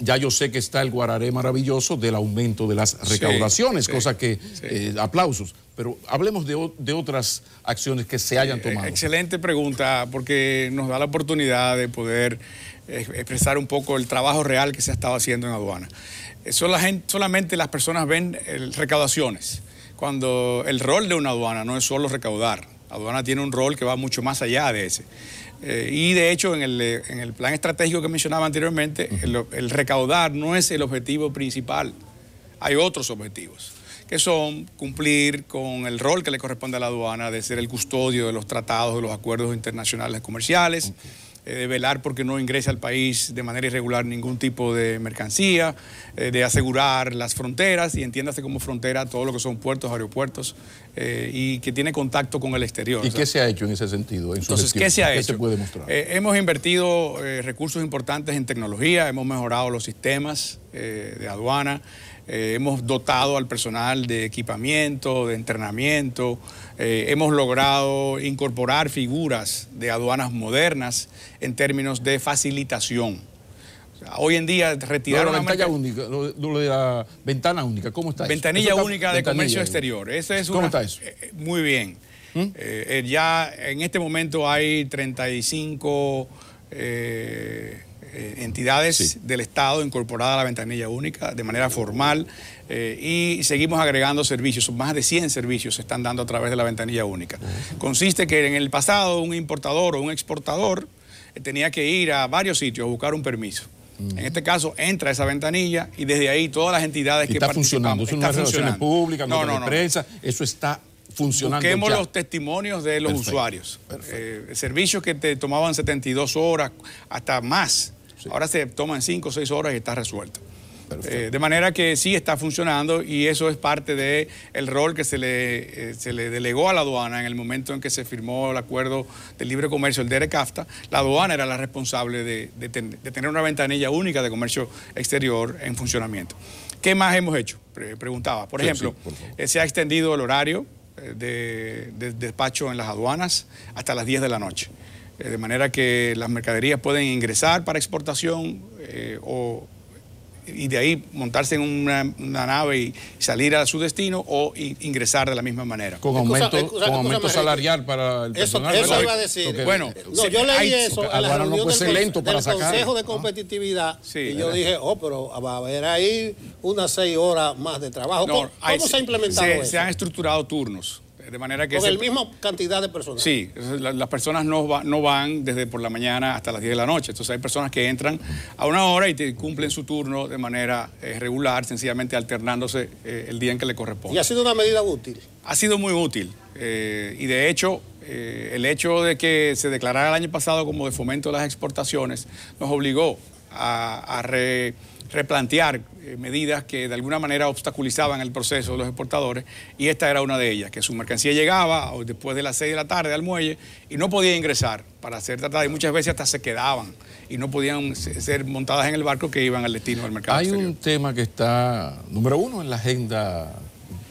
Ya yo sé que está el guararé maravilloso del aumento de las recaudaciones, cosa que eh, aplausos, pero hablemos de, de, otras acciones que se hayan tomado. excelente pregunta, porque nos da la oportunidad de poder expresar un poco el trabajo real que se ha estado haciendo en aduana. Eh, solamente las personas ven recaudaciones, cuando el rol de una aduana no es solo recaudar. Aduana tiene un rol que va mucho más allá de ese. Eh, y de hecho, en el, plan estratégico que mencionaba anteriormente, el, recaudar no es el objetivo principal. Hay otros objetivos, que son cumplir con el rol que le corresponde a la aduana de ser el custodio de los tratados, de los acuerdos internacionales comerciales. Eh, de velar porque no ingrese al país de manera irregular ningún tipo de mercancía, eh, de asegurar las fronteras y entiéndase como frontera todo lo que son puertos, aeropuertos eh, y que tiene contacto con el exterior. ¿Y qué se ha hecho en ese sentido? entonces, ¿qué se ha hecho? se puede mostrar? hemos invertido recursos importantes en tecnología, hemos mejorado los sistemas de aduana. Eh, hemos dotado al personal de equipamiento, de entrenamiento, eh, hemos logrado incorporar figuras de aduanas modernas en términos de facilitación. hoy en día retirar la única, lo, de la ventana única, ¿cómo está Ventanilla única de comercio exterior. es ¿Cómo está eso? Eh, muy bien. ¿Mm? ya en este momento hay 35 eh, entidades del Estado incorporadas a la ventanilla única de manera formal eh, y seguimos agregando servicios. Más de 100 servicios se están dando a través de la ventanilla única. Consiste que en el pasado un importador o un exportador eh, tenía que ir a varios sitios a buscar un permiso. En este caso entra esa ventanilla y desde ahí todas las entidades que está funcionando. Eso no es relaciones públicas, no, no, no, prensa, eso está funcionando. Busquemos los testimonios de los usuarios. servicios que te tomaban 72 horas, hasta más, Ahora se toman cinco o seis horas y está resuelto. Eh, de manera que sí está funcionando y eso es parte del el rol que se le, eh, se le delegó a la aduana en el momento en que se firmó el acuerdo de libre comercio, el DERECAFTA. La aduana era la responsable de, tener una ventanilla única de comercio exterior en funcionamiento. ¿Qué más hemos hecho? preguntaba. Por ejemplo, eh, se ha extendido el horario de, despacho en las aduanas hasta las 10 de la noche. Eh, de manera que las mercaderías pueden ingresar para exportación eh, o, y de ahí montarse en una, nave y salir a su destino o ingresar de la misma manera. Con aumento, con aumento salarial para el personal. Eso, iba a decir. bueno, no, yo leí eso en la reunión no del, lento para Consejo de Competitividad y yo dije, oh, pero va a haber ahí unas seis horas más de trabajo. ¿Cómo, se ha implementado se, eso? Se han estructurado turnos. De manera que Con el mismo cantidad de personas. Sí, las personas no, no van desde por la mañana hasta las 10 de la noche. Entonces hay personas que entran a una hora y cumplen su turno de manera eh, regular, sencillamente alternándose eh, el día en que le corresponde. ¿Y ha sido una medida útil? Ha sido muy útil. Eh, y de hecho, el hecho de que se declarara el año pasado como de fomento de las exportaciones nos obligó a, a re, replantear eh, medidas que de alguna manera obstaculizaban el proceso de los exportadores y esta era una de ellas, que su mercancía llegaba después de las 6 de la tarde al muelle y no podía ingresar para ser tratada y muchas veces hasta se quedaban y no podían ser montadas en el barco que iban al destino del mercado. Hay un tema que está, número uno, en la agenda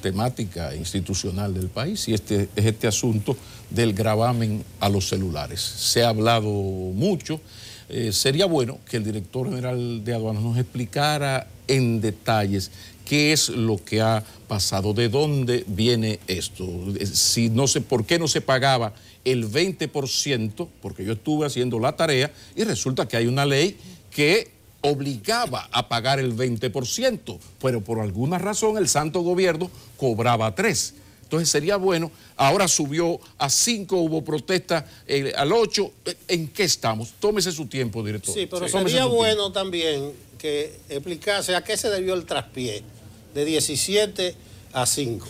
temática institucional del país y este es este asunto del gravamen a los celulares. Se ha hablado mucho. Eh, sería bueno que el director general de aduanas nos explicara en detalles qué es lo que ha pasado, de dónde viene esto, eh, si no sé por qué no se pagaba el 20%, porque yo estuve haciendo la tarea y resulta que hay una ley que obligaba a pagar el 20%, pero por alguna razón el santo gobierno cobraba 3%. Entonces sería bueno, ahora subió a 5, hubo protesta eh, al 8, ¿en qué estamos? Tómese su tiempo, director. Sí, pero sería bueno también que explicase a qué se debió el traspié de 17 a 5.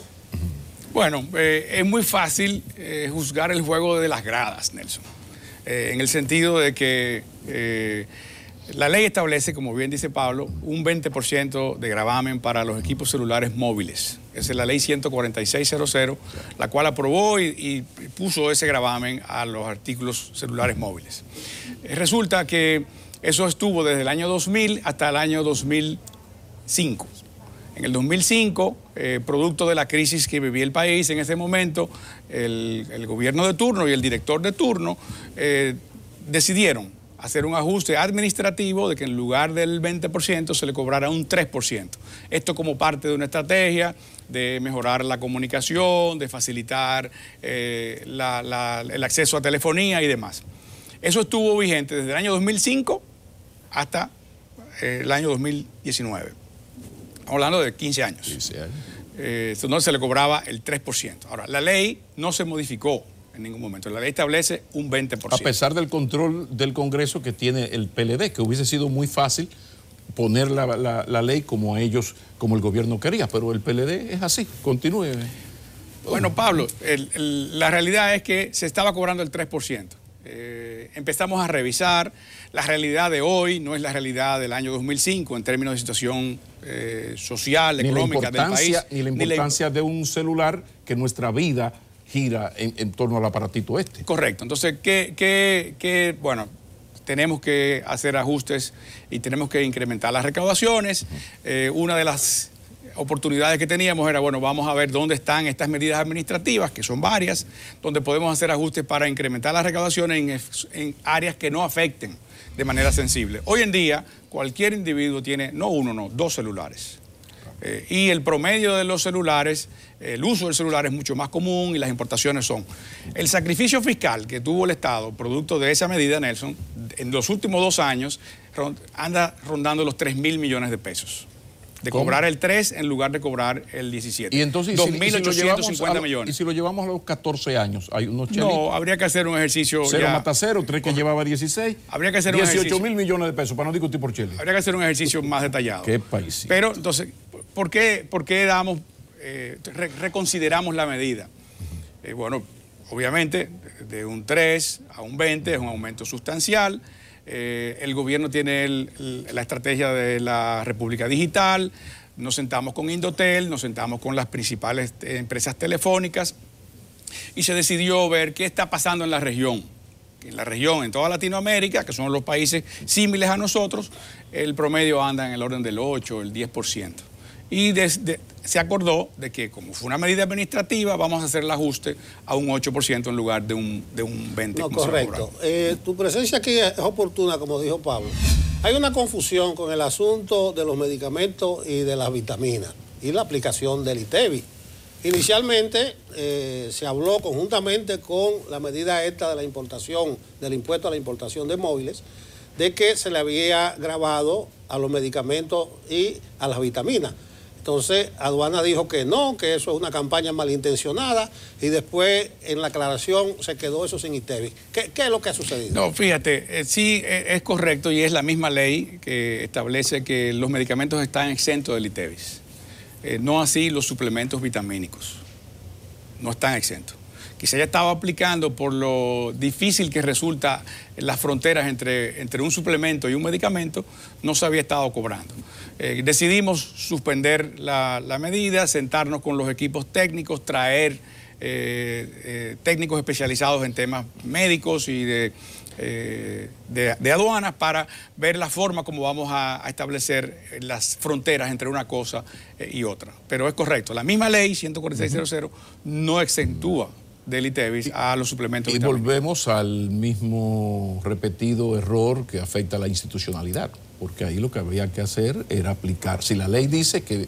Bueno, eh, es muy fácil eh, juzgar el juego de las gradas, Nelson, en el sentido de que la ley establece, como bien dice Pablo, un 20% de gravamen para los equipos celulares móviles. Es la ley 14600, la cual aprobó y, puso ese gravamen a los artículos celulares móviles. Eh, resulta que eso estuvo desde el año 2000 hasta el año 2005. En el 2005, eh, producto de la crisis que vivía el país en ese momento, el, gobierno de turno y el director de turno eh, decidieron hacer un ajuste administrativo de que en lugar del 20% se le cobrara un 3%. Esto como parte de una estrategia de mejorar la comunicación, de facilitar eh, el acceso a telefonía y demás. Eso estuvo vigente desde el año 2005 hasta eh, el año 2019. Estamos hablando de 15 años. 15 años. Eh, no se le cobraba el 3%. Ahora, la ley no se modificó en ningún momento. La ley establece un 20%. A pesar del control del Congreso que tiene el PLD, que hubiese sido muy fácil poner la, la- la ley como ellos, como el gobierno quería, pero el PLD es así, continúe. Bueno, Pablo, el- el- la realidad es que se estaba cobrando el 3%. Eh, empezamos a revisar. La realidad de hoy no es la realidad del año 2005 en términos de situación eh, social, Ni económica del país. importancia, ni la ni la- importancia de un celular que nuestra vida gira en, en torno al aparatito este. Correcto. Entonces, ¿qué, qué- qué- bueno, tenemos que hacer ajustes y tenemos que incrementar las recaudaciones. Eh, una de las oportunidades que teníamos era, bueno, vamos a ver dónde están estas medidas administrativas, que son varias, donde podemos hacer ajustes para incrementar las recaudaciones en, en áreas que no afecten de manera sensible. Hoy en día, cualquier individuo tiene no uno, no, dos celulares. Eh, y el promedio de los celulares, el uso del celular es mucho más común y las importaciones son. El sacrificio fiscal que tuvo el Estado, producto de esa medida, Nelson, en los últimos dos años anda rondando los 3 mil millones de pesos. De ¿Cómo? cobrar el 3 en lugar de cobrar el 17. Y entonces, ¿y si- y si lo llevamos a 2.850 lo- millones. Y si lo llevamos a los 14 años, hay unos chelitos. No, habría que hacer un ejercicio. Cero ya- mata cero, tres que llevaba 16. Habría que hacer un 18 ejercicio. mil millones de pesos, para no discutir por Chile. Habría que hacer un ejercicio más detallado. Qué país. Pero entonces, ¿por qué, por qué damos, eh, re- reconsideramos la medida? Eh, bueno, obviamente, de un 3 a un 20 es un aumento sustancial. Eh, el gobierno tiene la estrategia de la República Digital. Nos sentamos con Indotel, nos sentamos con las principales empresas telefónicas y se decidió ver qué está pasando en la región. En la región, en toda Latinoamérica, que son los países similares a nosotros, el promedio anda en el orden del 8, el 10%. Y desde- se acordó de que como fue una medida administrativa, vamos a hacer el ajuste a un 8% en lugar de un, de un 20%. No, correcto. Eh, tu presencia aquí es oportuna, como dijo Pablo. Hay una confusión con el asunto de los medicamentos y de las vitaminas y la aplicación del ITEVI. Inicialmente eh, se habló conjuntamente con la medida esta de la importación, del impuesto a la importación de móviles, de que se le había grabado a los medicamentos y a las vitaminas. Entonces, aduana dijo que no, que eso es una campaña malintencionada y después en la aclaración se quedó eso sin ITEVI. ¿Qué, es lo que ha sucedido? No, fíjate, eh, sí eh, es correcto y es la misma ley que establece que los medicamentos están exentos del ITEVIS. Eh, no así los suplementos vitamínicos. No están exentos. Que se haya estado aplicando por lo difícil que resulta las fronteras entre, entre un suplemento y un medicamento, no se había estado cobrando. Eh, decidimos suspender la, medida, sentarnos con los equipos técnicos, traer eh, eh, técnicos especializados en temas médicos y de, aduanas para ver la forma como vamos a, establecer las fronteras entre una cosa y otra. Pero es correcto, la misma ley 14600 no exentúa del ITEVIS a los suplementos Y vitamínicos. volvemos al mismo repetido error que afecta a la institucionalidad, porque ahí lo que había que hacer era aplicar. Si la ley dice que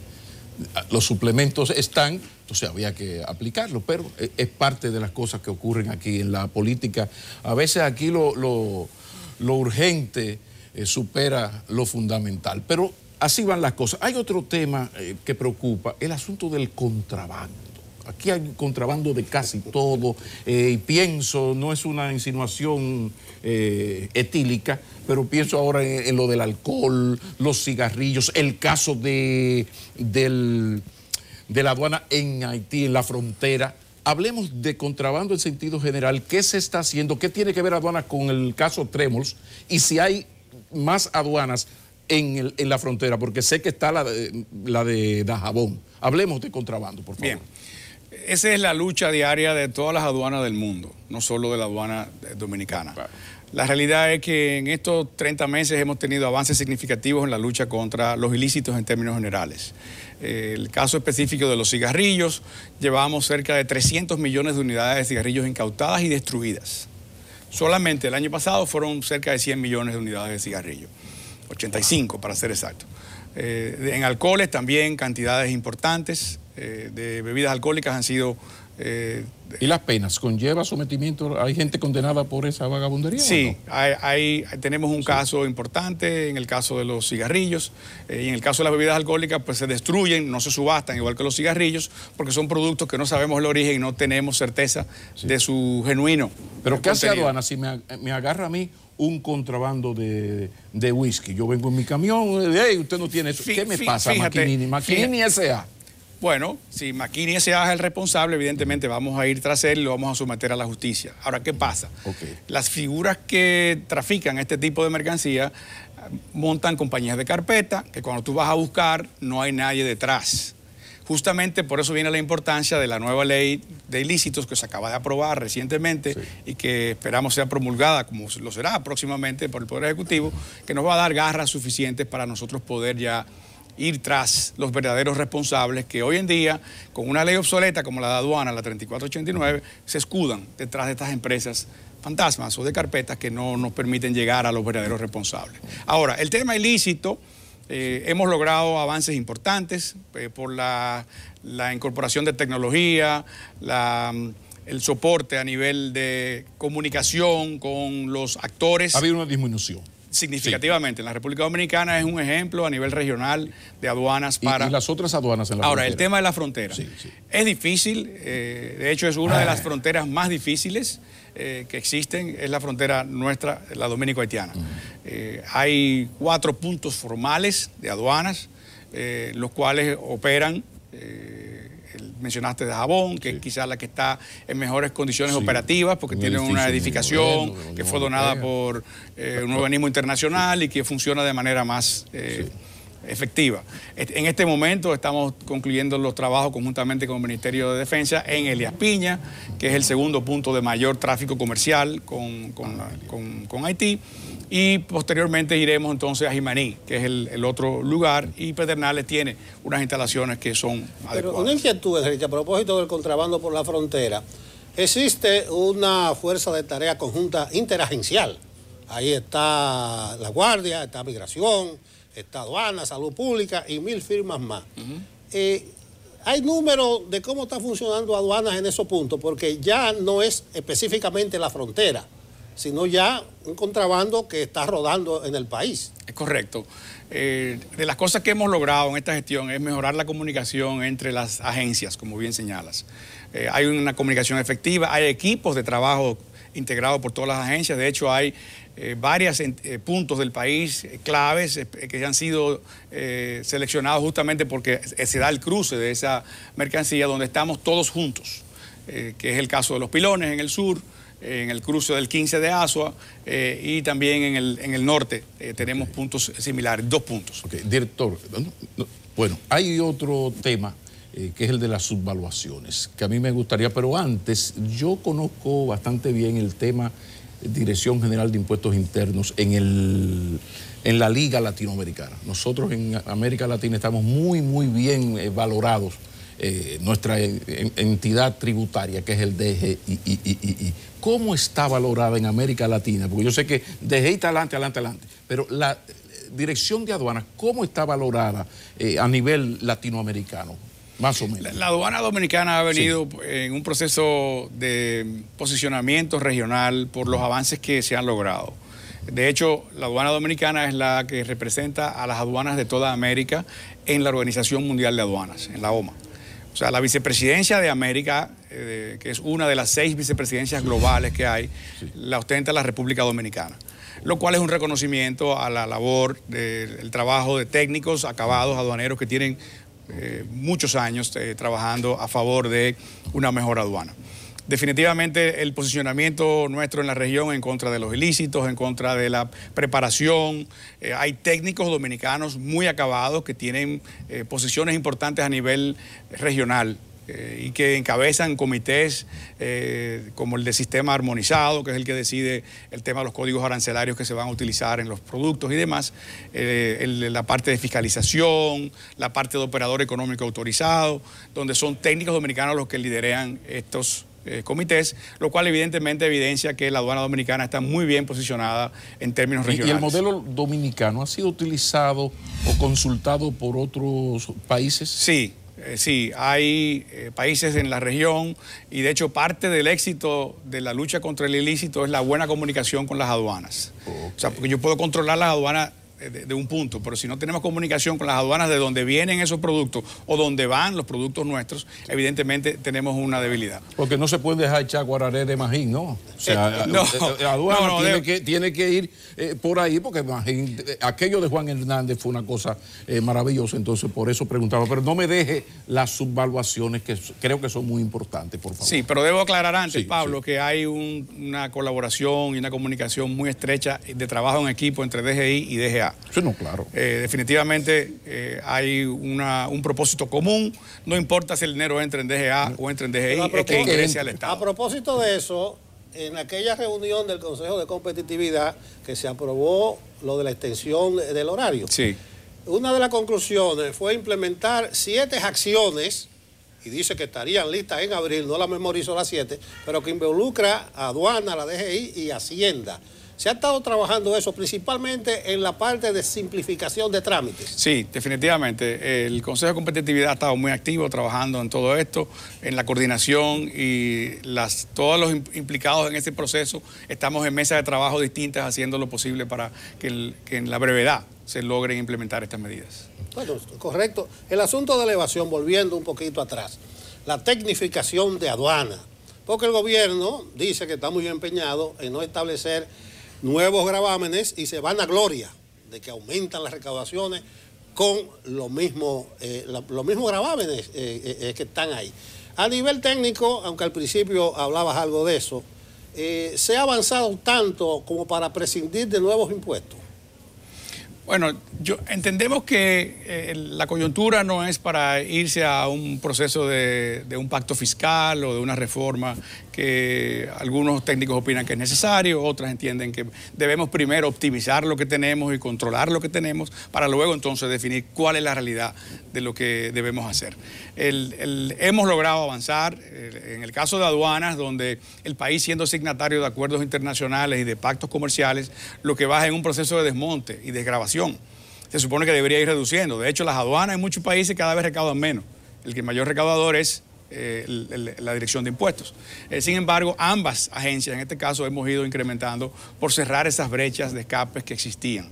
los suplementos están, entonces había que aplicarlo, pero e- es parte de las cosas que ocurren aquí en la política. A veces aquí lo, lo- lo urgente eh, supera lo fundamental, pero así van las cosas. Hay otro tema eh, que preocupa, el asunto del contrabando. Aquí hay contrabando de casi todo, eh, y pienso, no es una insinuación eh, etílica, pero pienso ahora en, lo del alcohol, los cigarrillos, el caso de, del- de la aduana en Haití, en la frontera. Hablemos de contrabando en sentido general, ¿qué se está haciendo? ¿Qué tiene que ver aduana con el caso Tremols? Y si hay más aduanas en, en la frontera, porque sé que está la de, la de Dajabón. Hablemos de contrabando, por favor. Bien. Esa es la lucha diaria de todas las aduanas del mundo, no solo de la aduana eh, dominicana. Claro. La realidad es que en estos 30 meses hemos tenido avances significativos en la lucha contra los ilícitos en términos generales. El caso específico de los cigarrillos, llevamos cerca de 300 millones de unidades de cigarrillos incautadas y destruidas. Solamente el año pasado fueron cerca de 100 millones de unidades de cigarrillos, 85 para ser exacto. Eh, en alcoholes también cantidades importantes eh, de bebidas alcohólicas han sido Eh, ¿Y las penas? ¿Conlleva sometimiento? ¿Hay gente condenada por esa vagabundería? Sí, hay, hay- tenemos un caso importante en el caso de los cigarrillos eh, y en el caso de las bebidas alcohólicas pues se destruyen, no se subastan igual que los cigarrillos porque son productos que no sabemos el origen y no tenemos certeza de su genuino. ¿Pero qué hace aduana si me, ag- me agarra a mí un contrabando de, de whisky? Yo vengo en mi camión, hey, usted no tiene eso. Fí- ¿Qué me fí- pasa, fíjate, Maquinini? Maquinini S.A. Bueno, si Maquini S.A. es el responsable, evidentemente vamos a ir tras él y lo vamos a someter a la justicia. Ahora, ¿qué pasa? Las figuras que trafican este tipo de mercancía eh, montan compañías de carpeta, que cuando tú vas a buscar no hay nadie detrás. Justamente por eso viene la importancia de la nueva ley de ilícitos que se acaba de aprobar recientemente y que esperamos sea promulgada, como lo será próximamente por el Poder Ejecutivo, que nos va a dar garras suficientes para nosotros poder ya ir tras los verdaderos responsables que hoy en día, con una ley obsoleta como la de aduana, la 3489, se escudan detrás de estas empresas fantasmas o de carpetas que no nos permiten llegar a los verdaderos responsables. Ahora, el tema ilícito, eh, hemos logrado avances importantes eh, por la, la incorporación de tecnología, la, mm, el soporte a nivel de comunicación con los actores Ha habido una disminución. Significativamente. En la República Dominicana es un ejemplo a nivel regional de aduanas para... y las otras aduanas en la Ahora, el tema de la frontera. Sí, sí. Es difícil, eh, de hecho es una de las fronteras más difíciles eh, que existen, es la frontera nuestra, la dominico-haitiana. Eh, hay cuatro puntos formales de aduanas, los cuales operan, mencionaste de Jabón, que es quizás la que está en mejores condiciones Sí. operativas, porque Un tiene una edificación bueno, que fue donada por eh, un organismo internacional y que funciona de manera más... eh, efectiva. En este momento estamos concluyendo los trabajos conjuntamente con el Ministerio de Defensa en Elias Piña, que es el segundo punto de mayor tráfico comercial con, con- con- con Haití. Y posteriormente iremos entonces a Jimaní, que es el, el otro lugar, y Pedernales tiene unas instalaciones que son Pero una adecuadas. inquietud, Enrique, a propósito del contrabando por la frontera. Existe una fuerza de tarea conjunta interagencial. Ahí está la Guardia, está Migración, está Aduana, Salud Pública y mil firmas más. Eh, ¿Hay números de cómo está funcionando aduanas en esos puntos? Porque ya no es específicamente la frontera, sino ya un contrabando que está rodando en el país. Es correcto. Eh, de las cosas que hemos logrado en esta gestión es mejorar la comunicación entre las agencias, como bien señalas. Eh, hay una comunicación efectiva, hay equipos de trabajo integrados por todas las agencias. De hecho, hay eh, varios puntos del país eh, claves eh, que han sido eh, seleccionados justamente porque se da el cruce de esa mercancía donde estamos todos juntos, eh, que es el caso de los pilones en el sur, en el cruce del 15 de Asua eh, y también en el, en el norte eh, tenemos puntos similares, dos puntos. Ok, director, no, no, bueno, hay otro tema eh, que es el de las subvaluaciones, que a mí me gustaría, pero antes yo conozco bastante bien el tema de Dirección General de Impuestos Internos en, el, en la Liga Latinoamericana. Nosotros en América Latina estamos muy, muy bien eh, valorados. eh, nuestra en- en- entidad tributaria, que es el DGI. ¿Cómo está valorada en América Latina? Porque yo sé que DGI está adelante, adelante, adelante, pero la, dirección de aduanas, ¿cómo está valorada eh, a nivel latinoamericano? Más o menos. La, la aduana dominicana ha venido en un proceso de posicionamiento regional por los avances que se han logrado. De hecho, la aduana dominicana es la que representa a las aduanas de toda América en la Organización Mundial de Aduanas, en la OMA. O sea, la vicepresidencia de América, eh, que es una de las seis vicepresidencias globales que hay, la ostenta la República Dominicana. Lo cual es un reconocimiento a la labor del trabajo de técnicos acabados aduaneros que tienen eh, muchos años eh, trabajando a favor de una mejor aduana. Definitivamente el posicionamiento nuestro en la región en contra de los ilícitos, en contra de la preparación. eh, hay técnicos dominicanos muy acabados que tienen posiciones importantes a nivel regional eh, y que encabezan comités eh, como el de sistema armonizado, que es el que decide el tema de los códigos arancelarios que se van a utilizar en los productos y demás, eh, el- la parte de fiscalización, la parte de operador económico autorizado, donde son técnicos dominicanos los que liderean estos comités, lo cual evidentemente evidencia que la aduana dominicana está muy bien posicionada en términos Y, y regionales. el modelo dominicano ha sido utilizado o consultado por otros países? Sí, Eh, sí, hay eh, países en la región y de hecho parte del éxito de la lucha contra el ilícito es la buena comunicación con las aduanas. O sea, porque yo puedo controlar las aduanas de, un punto, pero si no tenemos comunicación con las aduanas de donde vienen esos productos o donde van los productos nuestros, evidentemente tenemos una debilidad. Porque no se puede dejar echar guararé de Magín, ¿no? O sea, la eh, eh, aduana tiene, que, tiene que ir eh, por ahí, porque Magín, aquello de Juan Hernández fue una cosa maravillosa, entonces por eso preguntaba, pero no me deje las subvaluaciones que creo que son muy importantes, por favor. Sí, pero debo aclarar antes, Pablo, que hay una colaboración y una comunicación muy estrecha de trabajo en equipo entre DGI y DGA. Sí, no, claro. Eh, definitivamente eh, hay un propósito común, no importa si el dinero entra en DGA o entra en DGI, es que ingrese al Estado. A propósito de eso, en aquella reunión del Consejo de Competitividad que se aprobó lo de la extensión del horario. Sí. Una de las conclusiones fue implementar siete acciones y dice que estarían listas en abril, no la memorizo las siete, pero que involucra a aduana, la DGI y Hacienda. Se ha estado trabajando eso principalmente en la parte de simplificación de trámites. Sí, definitivamente. El Consejo de Competitividad ha estado muy activo trabajando en todo esto, en la coordinación y las, todos los implicados en ese proceso. Estamos en mesas de trabajo distintas haciendo lo posible para que, que en la brevedad se logren implementar estas medidas. Bueno, correcto. El asunto de elevación, volviendo un poquito atrás, la tecnificación de aduana, porque el gobierno dice que está muy empeñado en no establecer nuevos gravámenes y se van a gloria de que aumentan las recaudaciones con los mismos, eh, los mismos gravámenes eh, eh, que están ahí. A nivel técnico, aunque al principio hablabas algo de eso, se ha avanzado tanto como para prescindir de nuevos impuestos. Bueno, yo entendemos que la coyuntura no es para irse a un proceso de, de, un pacto fiscal o de una reforma algunos técnicos opinan que es necesario, otras entienden que debemos primero optimizar lo que tenemos y controlar lo que tenemos para luego entonces definir cuál es la realidad de lo que debemos hacer. hemos logrado avanzar eh, en el caso de aduanas, donde el país siendo signatario de acuerdos internacionales y de pactos comerciales, lo que va es en un proceso de desmonte y desgrabación. Se supone que debería ir reduciendo. De hecho, las aduanas en muchos países cada vez recaudan menos. El que mayor recaudador es eh, la Dirección de Impuestos. Eh, sin embargo, ambas agencias, en este caso, hemos ido incrementando por cerrar esas brechas de escapes que existían.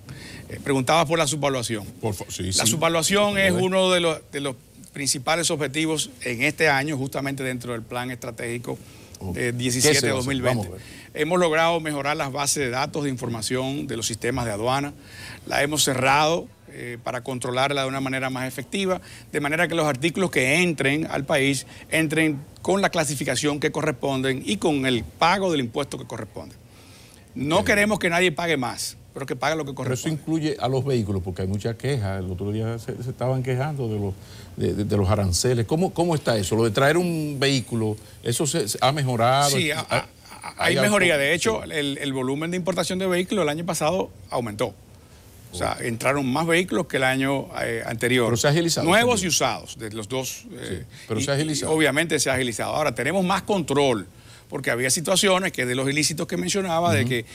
Eh, preguntaba por la subvaluación. la subvaluación es uno de los, de los principales objetivos en este año, justamente dentro del plan estratégico de 17-2020. Hemos logrado mejorar las bases de datos de información de los sistemas de aduana, la hemos cerrado eh, para controlarla de una manera más efectiva, de manera que los artículos que entren al país entren con la clasificación que corresponden y con el pago del impuesto que corresponde. No queremos que nadie pague más, pero que pague lo que corresponde. Pero eso incluye a los vehículos, porque hay muchas quejas. El otro día se, estaban quejando de los, de, los aranceles. ¿Cómo, ¿Cómo está eso? Lo de traer un vehículo, ¿eso se, ha mejorado? Sí, hay, mejoría. De hecho, el, el volumen de importación de vehículos el año pasado aumentó. O sea, entraron más vehículos que el año eh, anterior. Pero se ha agilizado. Nuevos y usados, de los dos. Eh, pero se ha agilizado. obviamente se ha agilizado. Ahora, tenemos más control porque había situaciones que de los ilícitos que mencionaba, de que eh,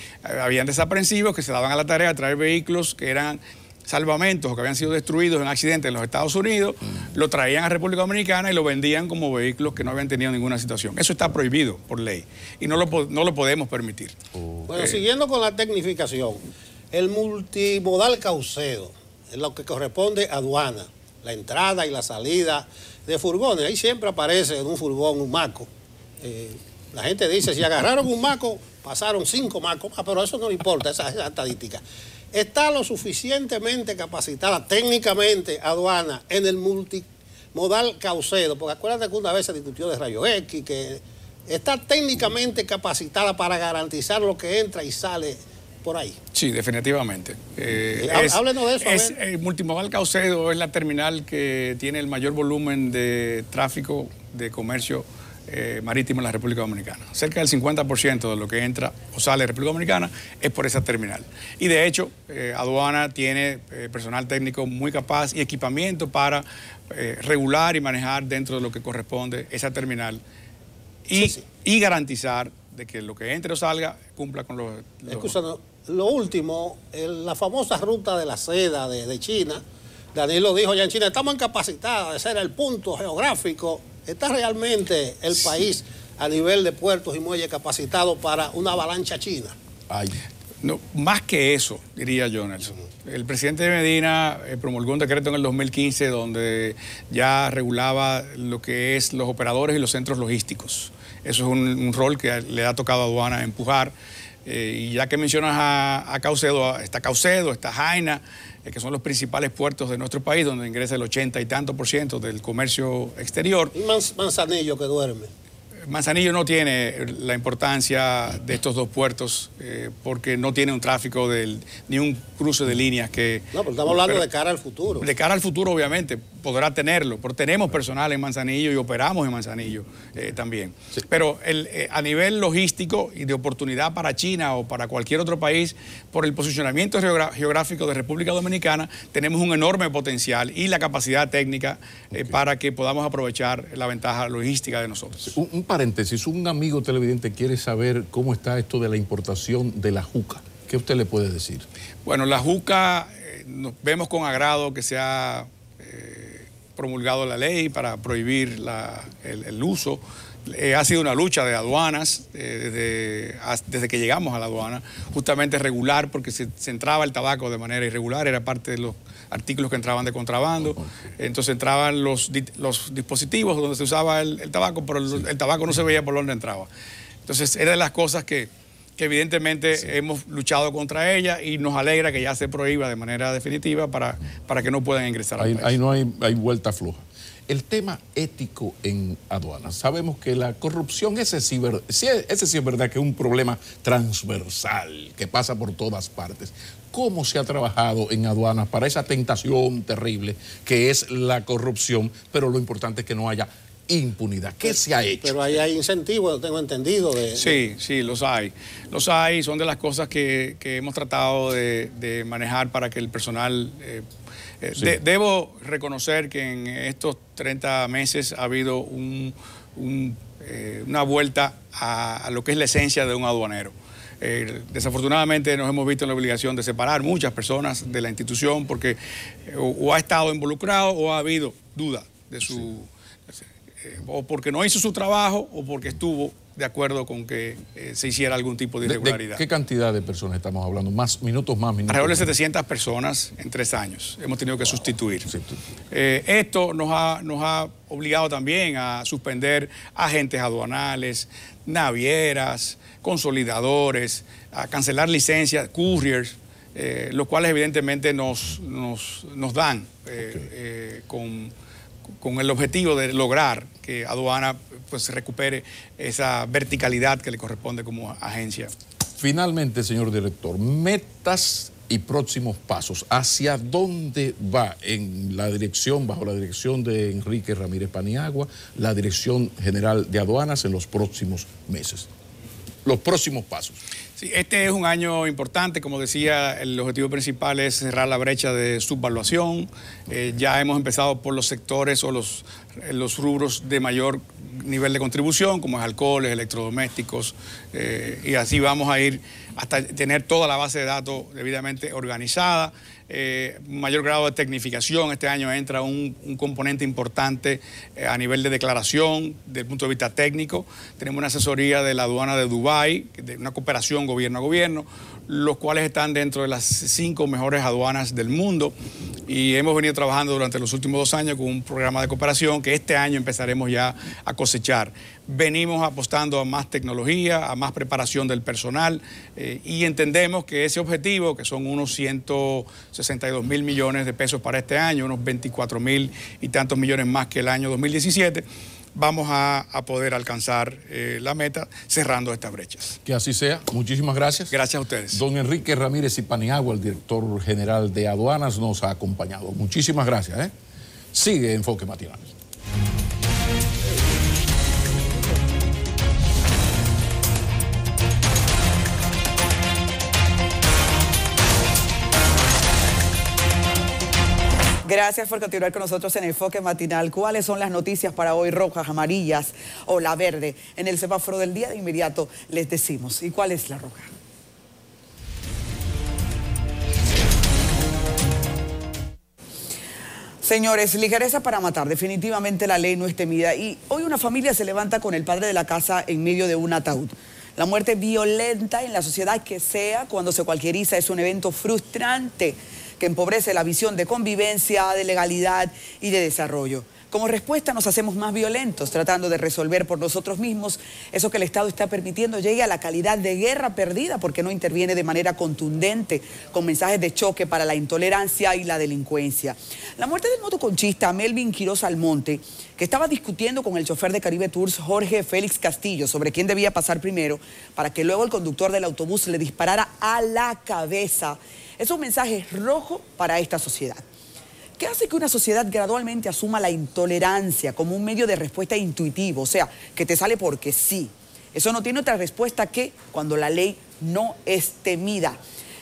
habían desaprensivos que se daban a la tarea de traer vehículos que eran salvamentos o que habían sido destruidos en accidentes en los Estados Unidos, lo traían a República Dominicana y lo vendían como vehículos que no habían tenido ninguna situación. Eso está prohibido por ley y no lo, no lo podemos permitir. Bueno, siguiendo con la tecnificación, el multimodal Caucedo, en lo que corresponde a aduana, la entrada y la salida de furgones. Ahí siempre aparece en un furgón un maco. Eh, la gente dice, si agarraron un maco, pasaron cinco macos, ah, pero eso no importa, esa, esa estadística. Está lo suficientemente capacitada técnicamente aduana en el multimodal Caucedo, porque acuérdate que una vez se discutió de rayo X, que está técnicamente capacitada para garantizar lo que entra y sale por ahí. Sí, definitivamente. Eh, háblenos de eso. el Multimodal Caucedo es la terminal que tiene el mayor volumen de tráfico de comercio eh, marítimo en la República Dominicana. Cerca del 50% de lo que entra o sale de República Dominicana es por esa terminal. Y de hecho, eh, aduana tiene personal técnico muy capaz y equipamiento para regular y manejar dentro de lo que corresponde esa terminal y, y garantizar de que lo que entre o salga cumpla con los... los lo último, la famosa ruta de la seda de, China Danilo dijo ya en China, estamos incapacitados de ser el punto geográfico. ¿Está realmente el país a nivel de puertos y muelles capacitado para una avalancha china? Ay, No, más que eso, diría yo, Nelson. El presidente de Medina eh, promulgó un decreto en el 2015 donde ya regulaba lo que es los operadores y los centros logísticos. Eso es un, un rol que le ha tocado a aduana empujar. Eh, y ya que mencionas a, Caucedo, está Caucedo, está Jaina, eh, que son los principales puertos de nuestro país, donde ingresa el 80 y tanto por ciento del comercio exterior. Manz- manzanillo que duerme. Manzanillo no tiene la importancia de estos dos puertos eh, porque no tiene un tráfico del, ni un cruce de líneas que... No, pero estamos hablando pero de cara al futuro. De cara al futuro, obviamente, podrá tenerlo, porque tenemos personal en Manzanillo y operamos en Manzanillo eh, también. Pero el, eh, a nivel logístico y de oportunidad para China o para cualquier otro país, por el posicionamiento geográfico de República Dominicana, tenemos un enorme potencial y la capacidad técnica para que podamos aprovechar la ventaja logística de nosotros. un, un paréntesis, un amigo televidente quiere saber cómo está esto de la importación de la juca. ¿Qué usted le puede decir? Bueno, la juca, eh, nos vemos con agrado que se ha eh, promulgado la ley para prohibir el, uso. Eh, ha sido una lucha de aduanas desde, as- desde que llegamos a la aduana, justamente regular, porque se, se entraba el tabaco de manera irregular, era parte de los artículos que entraban de contrabando. Entonces entraban los, los dispositivos donde se usaba el, el tabaco, pero el, el tabaco no se veía por dónde entraba. Entonces, era de las cosas que, que evidentemente hemos luchado contra ella y nos alegra que ya se prohíba de manera definitiva para, para que no puedan ingresar al Ahí, país. ahí no hay, hay vuelta floja. El tema ético en aduanas. Sabemos que la corrupción, ese sí, ver- sí, ese sí es verdad que es un problema transversal que pasa por todas partes. ¿Cómo se ha trabajado en aduanas para esa tentación terrible que es la corrupción? Pero lo importante es que no haya impunidad. ¿Qué se ha hecho? Pero ahí hay incentivos, tengo entendido. De, Sí, sí, los hay. Los hay, son de las cosas que, que hemos tratado de, de manejar para que el personal... eh, eh, de- debo reconocer que en estos 30 meses ha habido un- un, eh, una vuelta a, a lo que es la esencia de un aduanero. Eh, desafortunadamente nos hemos visto en la obligación de separar muchas personas de la institución porque o, o ha estado involucrado o ha habido duda de su... eh, o porque no hizo su trabajo o porque estuvo de acuerdo con que eh, se hiciera algún tipo de ¿De- de irregularidad. qué cantidad de personas estamos hablando? Más minutos, más minutos. Alrededor de menos? 700 personas en tres años hemos tenido que sustituir. Sí, tú- Eh, esto nos ha, nos ha obligado también a suspender agentes aduanales, navieras, consolidadores, a cancelar licencias, couriers, eh, los cuales evidentemente nos, nos, nos dan eh, eh, con, con el objetivo de lograr que aduana pues recupere esa verticalidad que le corresponde como agencia. Finalmente, señor director, metas y próximos pasos. ¿Hacia dónde va en la dirección, bajo la dirección de Enrique Ramírez Paniagua, la Dirección General de Aduanas en los próximos meses? Los próximos pasos. Este es un año importante, como decía, el objetivo principal es cerrar la brecha de subvaluación. Eh, ya hemos empezado por los sectores o los, eh, los rubros de mayor nivel de contribución, como es alcoholes, electrodomésticos, eh, y así vamos a ir hasta tener toda la base de datos debidamente organizada. Eh, mayor grado de tecnificación. Este año entra un, componente importante eh, a nivel de declaración, desde el punto de vista técnico. Tenemos una asesoría de la aduana de Dubái, de una cooperación gobierno a gobierno, los cuales están dentro de las cinco mejores aduanas del mundo. Y hemos venido trabajando durante los últimos dos años con un programa de cooperación que este año empezaremos ya a cosechar. Venimos apostando a más tecnología, a más preparación del personal eh, y entendemos que ese objetivo, que son unos 162 mil millones de pesos para este año, unos 24 mil y tantos millones más que el año 2017, vamos a, a poder alcanzar eh, la meta cerrando estas brechas. Que así sea. Muchísimas gracias. Gracias a ustedes. Don Enrique Ramírez y Paniagua, el director general de Aduanas, nos ha acompañado. Muchísimas gracias. ¿eh? Sigue Enfoque Matinal. Gracias por continuar con nosotros en Enfoque Matinal. ¿Cuáles son las noticias para hoy, rojas, amarillas o la verde? En el semáforo del día de inmediato les decimos. ¿Y cuál es la roja? Señores, ligereza para matar. Definitivamente la ley no es temida. Y hoy una familia se levanta con el padre de la casa en medio de un ataúd. La muerte violenta en la sociedad que sea, cuando se cualquieriza, es un evento frustrante que empobrece la visión de convivencia, de legalidad y de desarrollo. Como respuesta nos hacemos más violentos, tratando de resolver por nosotros mismos eso que el Estado está permitiendo llegue a la calidad de guerra perdida porque no interviene de manera contundente con mensajes de choque para la intolerancia y la delincuencia. La muerte del motoconchista Melvin Quiroz Almonte, que estaba discutiendo con el chofer de Caribe Tours Jorge Félix Castillo sobre quién debía pasar primero para que luego el conductor del autobús le disparara a la cabeza, es un mensaje rojo para esta sociedad. ¿Qué hace que una sociedad gradualmente asuma la intolerancia como un medio de respuesta intuitivo? O sea, que te sale porque sí. Eso no tiene otra respuesta que cuando la ley no es temida.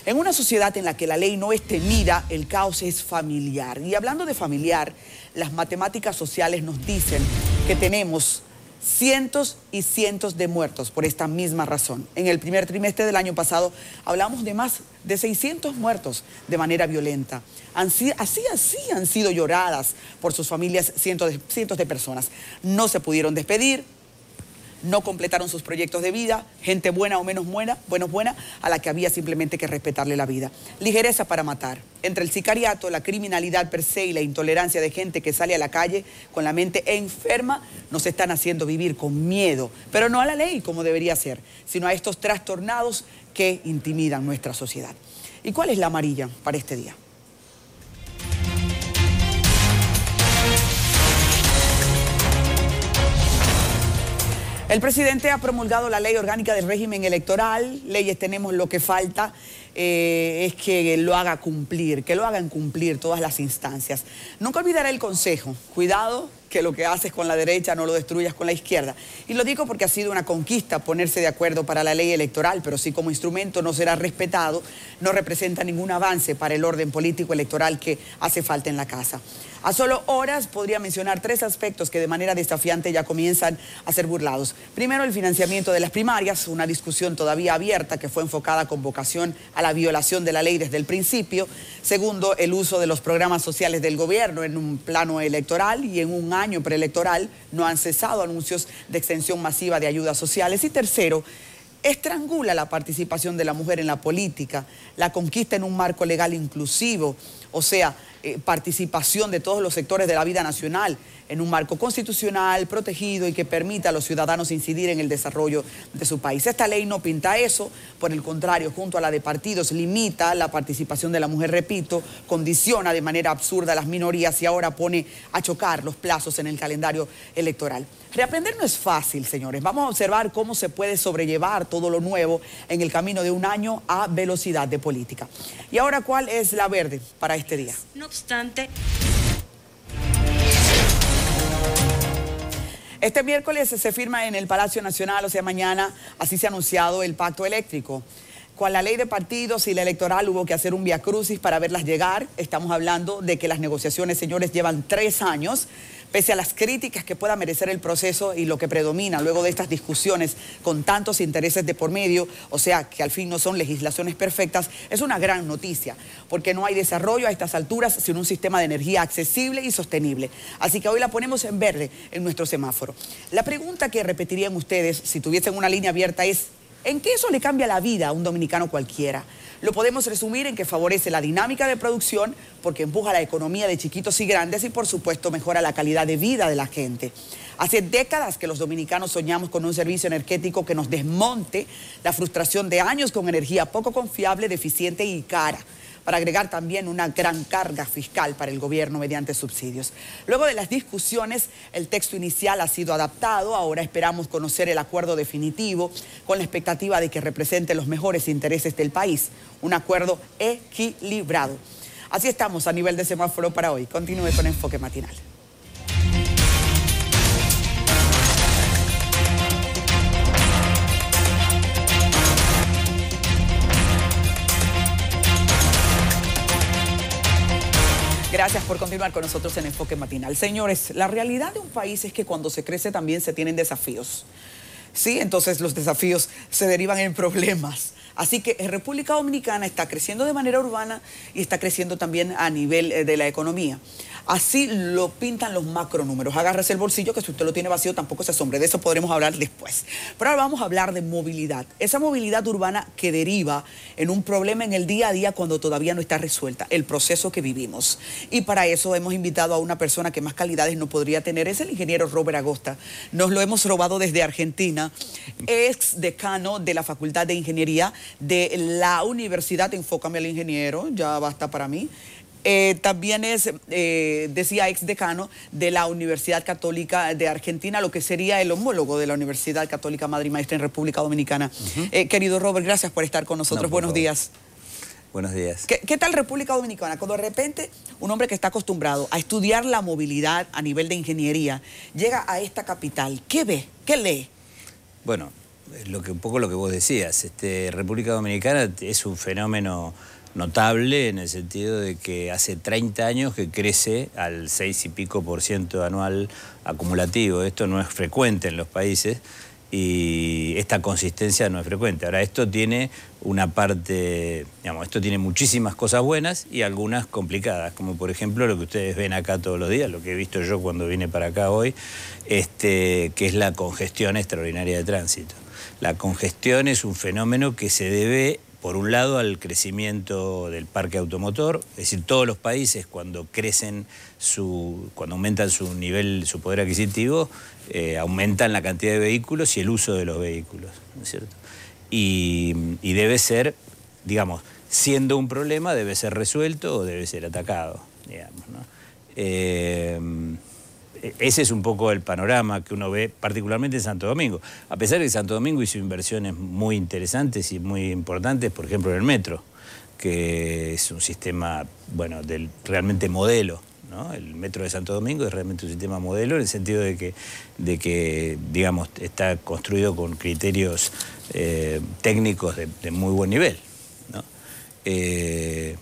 En una sociedad en la que la ley no es temida, el caos es familiar. Y hablando de familiar, las matemáticas sociales nos dicen que tenemos cientos y cientos de muertos por esta misma razón. En el primer trimestre del año pasado hablamos de más de 600 muertos de manera violenta. Así, así, así han sido lloradas por sus familias cientos de, cientos de personas. No se pudieron despedir, no completaron sus proyectos de vida, gente buena o menos buena, bueno buena, a la que había simplemente que respetarle la vida. Ligereza para matar. Entre el sicariato, la criminalidad per se y la intolerancia de gente que sale a la calle con la mente enferma, nos están haciendo vivir con miedo, pero no a la ley como debería ser, sino a estos trastornados que intimidan nuestra sociedad. ¿Y cuál es la amarilla para este día? El presidente ha promulgado la ley orgánica del régimen electoral, leyes tenemos, lo que falta eh, es que lo haga cumplir, que lo hagan cumplir todas las instancias. Nunca olvidaré el consejo, cuidado que lo que haces con la derecha no lo destruyas con la izquierda. Y lo digo porque ha sido una conquista ponerse de acuerdo para la ley electoral, pero si como instrumento no será respetado, no representa ningún avance para el orden político electoral que hace falta en la casa. A solo horas podría mencionar tres aspectos que de manera desafiante ya comienzan a ser burlados. Primero, el financiamiento de las primarias, una discusión todavía abierta que fue enfocada con vocación a la violación de la ley desde el principio. Segundo, el uso de los programas sociales del gobierno en un plano electoral y en un año preelectoral no han cesado anuncios de extensión masiva de ayudas sociales. Y tercero, estrangula la participación de la mujer en la política, la conquista en un marco legal inclusivo, o sea, eh, participación de todos los sectores de la vida nacional en un marco constitucional, protegido y que permita a los ciudadanos incidir en el desarrollo de su país. Esta ley no pinta eso, por el contrario, junto a la de partidos, limita la participación de la mujer, repito, condiciona de manera absurda a las minorías y ahora pone a chocar los plazos en el calendario electoral. Reaprender no es fácil, señores. Vamos a observar cómo se puede sobrellevar todo lo nuevo en el camino de un año a velocidad de política. Y ahora, ¿cuál es la verde para este día? No obstante... Este miércoles se firma en el Palacio Nacional, o sea, mañana, así se ha anunciado el pacto eléctrico. Con la ley de partidos y la electoral hubo que hacer un viacrucis para verlas llegar. Estamos hablando de que las negociaciones, señores, llevan tres años pese a las críticas que pueda merecer el proceso y lo que predomina luego de estas discusiones con tantos intereses de por medio, o sea, que al fin no son legislaciones perfectas, es una gran noticia, porque no hay desarrollo a estas alturas sin un sistema de energía accesible y sostenible. Así que hoy la ponemos en verde en nuestro semáforo. La pregunta que repetirían ustedes si tuviesen una línea abierta es, ¿en qué eso le cambia la vida a un dominicano cualquiera? Lo podemos resumir en que favorece la dinámica de producción porque empuja la economía de chiquitos y grandes y por supuesto mejora la calidad de vida de la gente. Hace décadas que los dominicanos soñamos con un servicio energético que nos desmonte la frustración de años con energía poco confiable, deficiente y cara para agregar también una gran carga fiscal para el gobierno mediante subsidios. Luego de las discusiones, el texto inicial ha sido adaptado, ahora esperamos conocer el acuerdo definitivo con la expectativa de que represente los mejores intereses del país, un acuerdo equilibrado. Así estamos a nivel de semáforo para hoy. Continúe con Enfoque Matinal. Gracias por continuar con nosotros en Enfoque Matinal. Señores, la realidad de un país es que cuando se crece también se tienen desafíos. Sí, entonces los desafíos se derivan en problemas. Así que República Dominicana está creciendo de manera urbana y está creciendo también a nivel eh, de la economía. Así lo pintan los macronúmeros. Agárrese el bolsillo que si usted lo tiene vacío tampoco se asombre. De eso podremos hablar después. Pero ahora vamos a hablar de movilidad. Esa movilidad urbana que deriva en un problema en el día a día cuando todavía no está resuelta, el proceso que vivimos. Y para eso hemos invitado a una persona que más calidades no podría tener. Es el ingeniero Robert Agosta. Nos lo hemos robado desde Argentina. Ex decano de la Facultad de Ingeniería de la Universidad. Enfócame al ingeniero, ya basta para mí. Eh, también es, eh, decía ex decano de la Universidad Católica de Argentina, lo que sería el homólogo de la Universidad Católica Madre y Maestra en República Dominicana. Eh, querido Robert, gracias por estar con nosotros. Buenos días. Buenos días. ¿Qué, ¿Qué, tal República Dominicana? Cuando de repente un hombre que está acostumbrado a estudiar la movilidad a nivel de ingeniería llega a esta capital, ¿qué ve? ¿Qué lee? Bueno, lo que, un poco lo que vos decías, este, República Dominicana es un fenómeno notable en el sentido de que hace 30 años que crece al 6 y pico por ciento anual acumulativo. Esto no es frecuente en los países y esta consistencia no es frecuente. Ahora, esto tiene una parte, digamos, esto tiene muchísimas cosas buenas y algunas complicadas, como por ejemplo lo que ustedes ven acá todos los días, lo que he visto yo cuando vine para acá hoy, este, que es la congestión extraordinaria de tránsito. La congestión es un fenómeno que se debe por un lado, al crecimiento del parque automotor, es decir, todos los países cuando crecen su, cuando aumentan su nivel, su poder adquisitivo, eh, aumentan la cantidad de vehículos y el uso de los vehículos, ¿no es cierto? Y, debe ser, digamos, siendo un problema, debe ser resuelto o debe ser atacado, digamos, ¿no? Eh, ese es un poco el panorama que uno ve, particularmente en Santo Domingo. A pesar de que Santo Domingo hizo inversiones muy interesantes y muy importantes, por ejemplo, en el metro, que es un sistema, bueno, del, realmente modelo. ¿no? El metro de Santo Domingo es realmente un sistema modelo en el sentido de que, de que digamos, está construido con criterios eh, técnicos de, muy buen nivel. ¿no? Eh,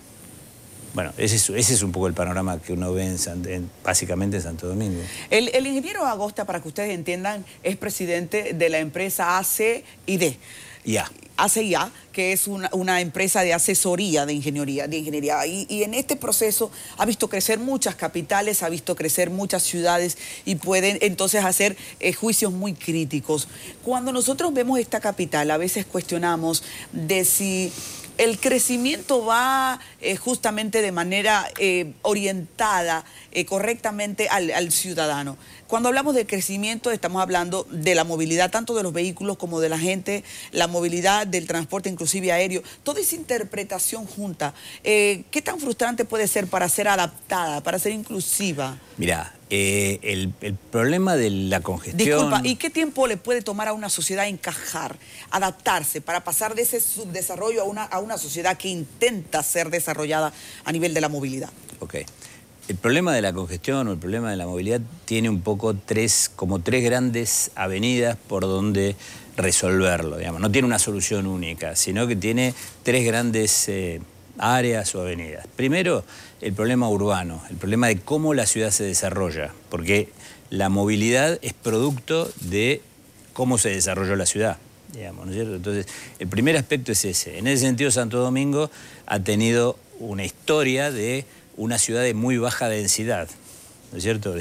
bueno, ese es, ese es, un poco el panorama que uno ve en, San, en, básicamente en Santo Domingo. El, el, ingeniero Agosta, para que ustedes entiendan, es presidente de la empresa ACID. Ya. ACIA, que es una, una, empresa de asesoría de ingeniería. De ingeniería. Y, y, en este proceso ha visto crecer muchas capitales, ha visto crecer muchas ciudades y pueden entonces hacer eh, juicios muy críticos. Cuando nosotros vemos esta capital, a veces cuestionamos de si el crecimiento va eh, justamente de manera eh, orientada eh, correctamente al, al, ciudadano. Cuando hablamos de crecimiento estamos hablando de la movilidad tanto de los vehículos como de la gente, la movilidad del transporte inclusive aéreo, toda esa interpretación junta. ¿Qué tan frustrante puede ser para ser adaptada, para ser inclusiva? Mira, eh, el, el, problema de la congestión... Disculpa, ¿y qué tiempo le puede tomar a una sociedad encajar, adaptarse, para pasar de ese subdesarrollo a una, a una sociedad que intenta ser desarrollada a nivel de la movilidad? Ok. El problema de la congestión o el problema de la movilidad tiene un poco tres, como tres grandes avenidas por donde resolverlo, digamos. No tiene una solución única, sino que tiene tres grandes... Eh, áreas o avenidas. Primero, el problema urbano, el problema de cómo la ciudad se desarrolla, porque la movilidad es producto de cómo se desarrolló la ciudad. Digamos, ¿no es cierto? Entonces, el primer aspecto es ese. En ese sentido, Santo Domingo ha tenido una historia de una ciudad de muy baja densidad, ¿no es cierto?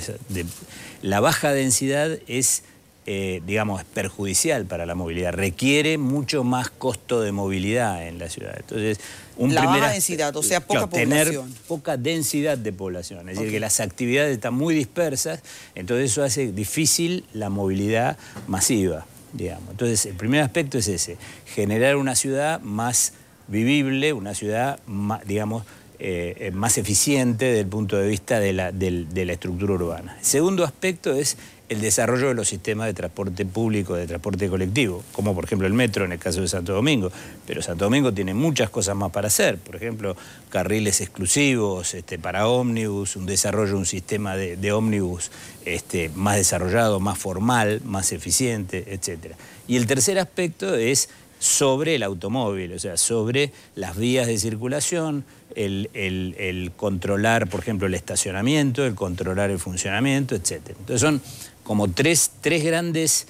La baja densidad es eh, digamos, perjudicial para la movilidad. Requiere mucho más costo de movilidad en la ciudad. Entonces, un la baja densidad, o sea, poca población. Tener poca densidad de población. Es okay. decir, que las actividades están muy dispersas, entonces eso hace difícil la movilidad masiva, digamos. Entonces, el primer aspecto es ese, generar una ciudad más vivible, una ciudad, más, digamos, eh, más eficiente desde el punto de vista de la, de, de la estructura urbana. El segundo aspecto es el desarrollo de los sistemas de transporte público, de transporte colectivo, como por ejemplo el metro en el caso de Santo Domingo. Pero Santo Domingo tiene muchas cosas más para hacer, por ejemplo, carriles exclusivos este, para ómnibus, un desarrollo de un sistema de, ómnibus este, más desarrollado, más formal, más eficiente, etc. Y el tercer aspecto es sobre el automóvil, o sea, sobre las vías de circulación, el, el, el, controlar, por ejemplo, el estacionamiento, el controlar el funcionamiento, etc. Entonces son como tres, tres grandes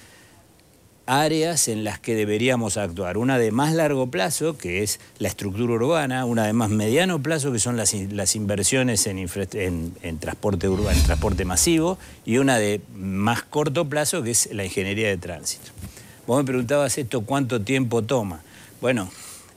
áreas en las que deberíamos actuar. Una de más largo plazo, que es la estructura urbana, una de más mediano plazo, que son las, las inversiones en, transporte urbano, en transporte masivo, y una de más corto plazo, que es la ingeniería de tránsito. Vos me preguntabas esto, ¿cuánto tiempo toma? Bueno,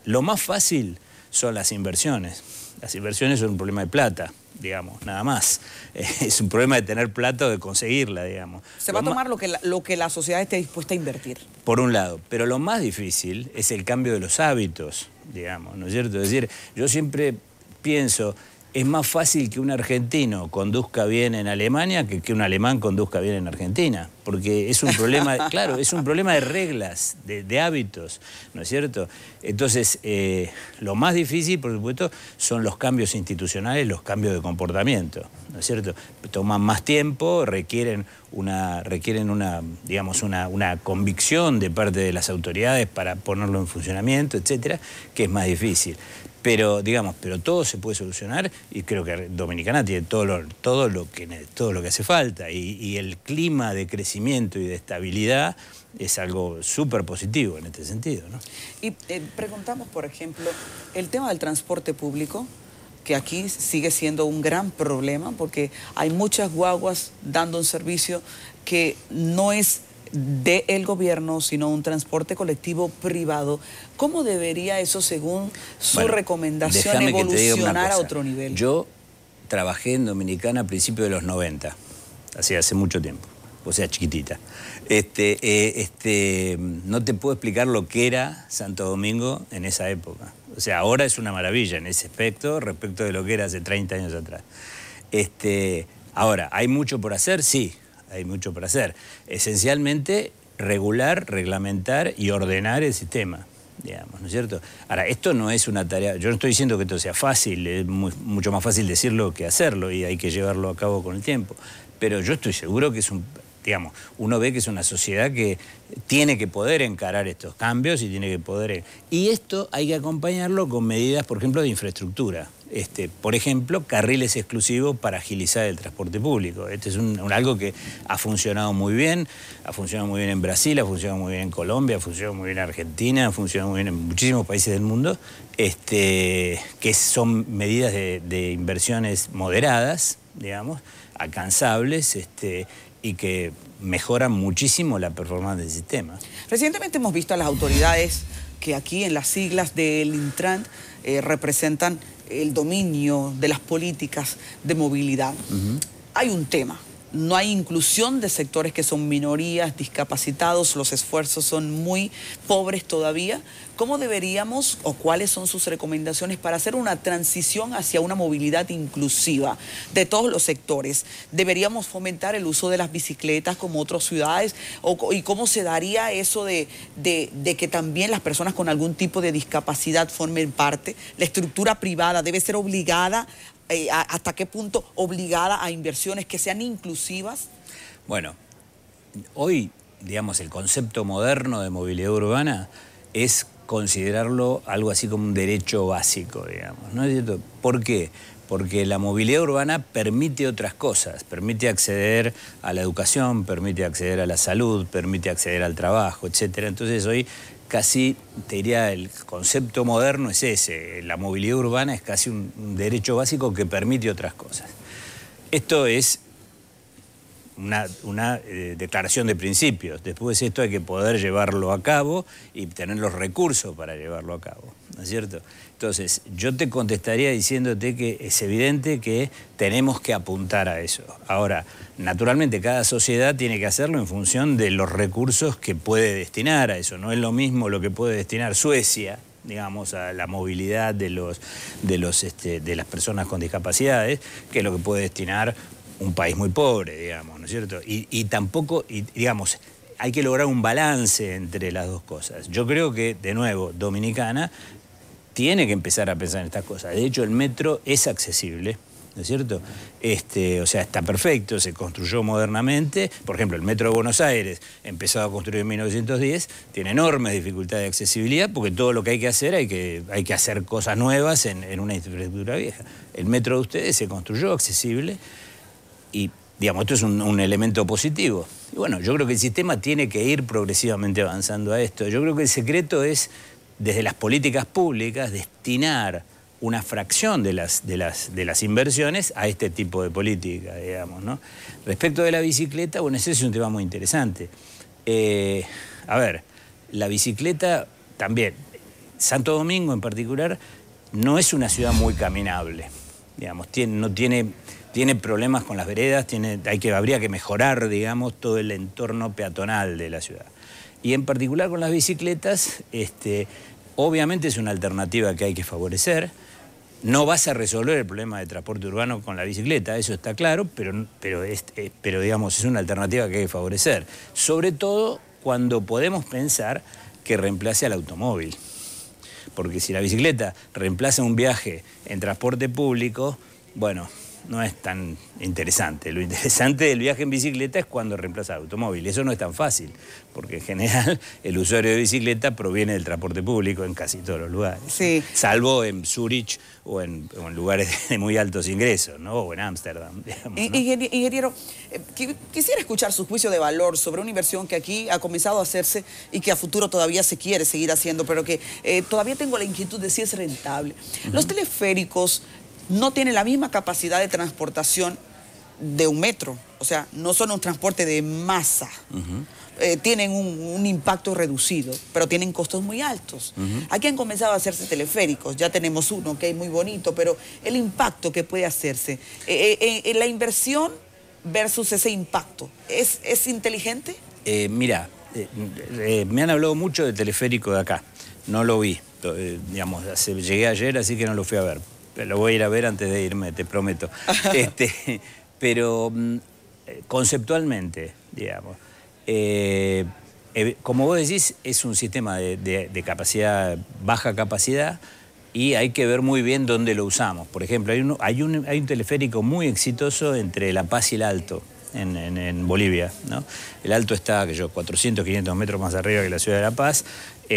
lo más fácil son las inversiones. Las inversiones son un problema de plata digamos, nada más. *laughs* Es un problema de tener plata o de conseguirla, digamos. Se va a tomar lo que, la, lo que la sociedad esté dispuesta a invertir. Por un lado, pero lo más difícil es el cambio de los hábitos, digamos, ¿no es cierto? Es decir, yo siempre pienso, es más fácil que un argentino conduzca bien en Alemania que que un alemán conduzca bien en Argentina, porque es un problema, *laughs* claro, es un problema de reglas, de, hábitos, ¿no es cierto? Entonces, eh, lo más difícil, por supuesto, son los cambios institucionales, los cambios de comportamiento, ¿no es cierto? Toman más tiempo, requieren una, requieren una, digamos, una, una convicción de parte de las autoridades para ponerlo en funcionamiento, etcétera, que es más difícil. Pero, digamos, pero todo se puede solucionar y creo que Dominicana tiene todo lo, todo lo, que, todo lo que hace falta y, el clima de crecimiento y de estabilidad es algo súper positivo en este sentido. ¿no? Y eh, preguntamos, por ejemplo, el tema del transporte público, que aquí sigue siendo un gran problema porque hay muchas guaguas dando un servicio que no es del gobierno, sino un transporte colectivo privado. ¿Cómo debería eso, según su recomendación, evolucionar a otro nivel? Yo trabajé en Dominicana a principios de los 90, así hace mucho tiempo, o sea, chiquitita. Este, eh, este, no te puedo explicar lo que era Santo Domingo en esa época. O sea, ahora es una maravilla en ese aspecto respecto de lo que era hace 30 años atrás. Este, ahora, ¿hay mucho por hacer? Sí, hay mucho por hacer. Esencialmente, regular, reglamentar y ordenar el sistema. Digamos, ¿no es cierto? Ahora, esto no es una tarea, yo no estoy diciendo que esto sea fácil, es mucho más fácil decirlo que hacerlo y hay que llevarlo a cabo con el tiempo, pero yo estoy seguro que es un, digamos, uno ve que es una sociedad que tiene que poder encarar estos cambios y tiene que poder... Y esto hay que acompañarlo con medidas, por ejemplo, de infraestructura. Este, por ejemplo, carriles exclusivos para agilizar el transporte público. Este es un, algo que ha funcionado muy bien, ha funcionado muy bien en Brasil, ha funcionado muy bien en Colombia, ha funcionado muy bien en Argentina, ha funcionado muy bien en muchísimos países del mundo, este, que son medidas de, inversiones moderadas, digamos, alcanzables, este, y que mejoran muchísimo la performance del sistema. Recientemente hemos visto a las autoridades que aquí en las siglas del Intran eh, representan el dominio de las políticas de movilidad. Hay un tema no hay inclusión de sectores que son minorías, discapacitados, los esfuerzos son muy pobres todavía. ¿Cómo deberíamos o cuáles son sus recomendaciones para hacer una transición hacia una movilidad inclusiva de todos los sectores? ¿Deberíamos fomentar el uso de las bicicletas como otras ciudades? ¿Y cómo se daría eso de, que también las personas con algún tipo de discapacidad formen parte? ¿La estructura privada debe ser obligada eh, hasta qué punto obligada a inversiones que sean inclusivas? Bueno, hoy, digamos, el concepto moderno de movilidad urbana es considerarlo algo así como un derecho básico, digamos. ¿no es cierto? ¿Por qué? Porque la movilidad urbana permite otras cosas, permite acceder a la educación, permite acceder a la salud, permite acceder al trabajo, etc. Entonces hoy casi, te diría, el concepto moderno es ese. La movilidad urbana es casi un, derecho básico que permite otras cosas. Esto es una, eh, declaración de principios. Después esto hay que poder llevarlo a cabo y tener los recursos para llevarlo a cabo, ¿no es cierto? Entonces, yo te contestaría diciéndote que es evidente que tenemos que apuntar a eso. Ahora, naturalmente cada sociedad tiene que hacerlo en función de los recursos que puede destinar a eso. No es lo mismo lo que puede destinar Suecia, digamos, a la movilidad de, los, de, los, este, de las personas con discapacidades, que lo que puede destinar un país muy pobre, digamos, ¿no es cierto? Y, tampoco, y, digamos, hay que lograr un balance entre las dos cosas. Yo creo que, de nuevo, Dominicana tiene que empezar a pensar en estas cosas. De hecho, el metro es accesible. ¿no es cierto? Este, o sea, está perfecto, se construyó modernamente. Por ejemplo, el Metro de Buenos Aires, empezado a construir en 1910, tiene enormes dificultades de accesibilidad porque todo lo que hay que hacer, hay que, hay que hacer cosas nuevas en una infraestructura vieja. El Metro de ustedes se construyó accesible y digamos, esto es un, elemento positivo. Y bueno, yo creo que el sistema tiene que ir progresivamente avanzando a esto. Yo creo que el secreto es, desde las políticas públicas, destinar una fracción de las, de las, de las inversiones a este tipo de política, digamos. ¿no? Respecto de la bicicleta, bueno, ese es un tema muy interesante. Eh, a ver, la bicicleta también, Santo Domingo en particular, no es una ciudad muy caminable. Digamos, tiene, no tiene, tiene problemas con las veredas, hay que, habría que mejorar, digamos, todo el entorno peatonal de la ciudad. Y en particular con las bicicletas, este, obviamente es una alternativa que hay que favorecer. No vas a resolver el problema de transporte urbano con la bicicleta, eso está claro, pero, eh, pero digamos, es una alternativa que hay que favorecer. Sobre todo cuando podemos pensar que reemplace al automóvil. Porque si la bicicleta reemplaza un viaje en transporte público, bueno, no es tan interesante. Lo interesante del viaje en bicicleta es cuando reemplaza el automóvil. Eso no es tan fácil, porque en general *laughs* el usuario de bicicleta proviene del transporte público en casi todos los lugares. Sí. Salvo en Zurich o en, o en lugares *laughs* de muy altos ingresos, ¿no? O en Ámsterdam. *laughs* digamos, Ingeniero, eh, qui- quisiera escuchar su juicio de valor sobre una inversión que aquí ha comenzado a hacerse y que a futuro todavía se quiere seguir haciendo, pero que eh, todavía tengo la inquietud de si es rentable. Los teleféricos no tienen la misma capacidad de transportación de un metro, o sea, no son un transporte de masa. Eh, tienen un, un impacto reducido, pero tienen costos muy altos. Aquí han comenzado a hacerse teleféricos, ya tenemos uno que es muy bonito, pero el impacto que puede hacerse, eh, eh, la inversión versus ese impacto, ¿es, es inteligente? Mira, me han hablado mucho de teleférico de acá. No lo vi. Digamos, llegué ayer, así que no lo fui a ver. Lo voy a ir a ver antes de irme, te prometo. *laughs* Este, pero mm, conceptualmente, digamos, eh, como vos decís, es un sistema de, de- de capacidad, baja capacidad, y hay que ver muy bien dónde lo usamos. Por ejemplo, hay, uno- hay, un, hay un teleférico muy exitoso entre La Paz y el Alto, en, en- en Bolivia. ¿no? El Alto está, que yo, 400, 500 metros más arriba que la ciudad de La Paz,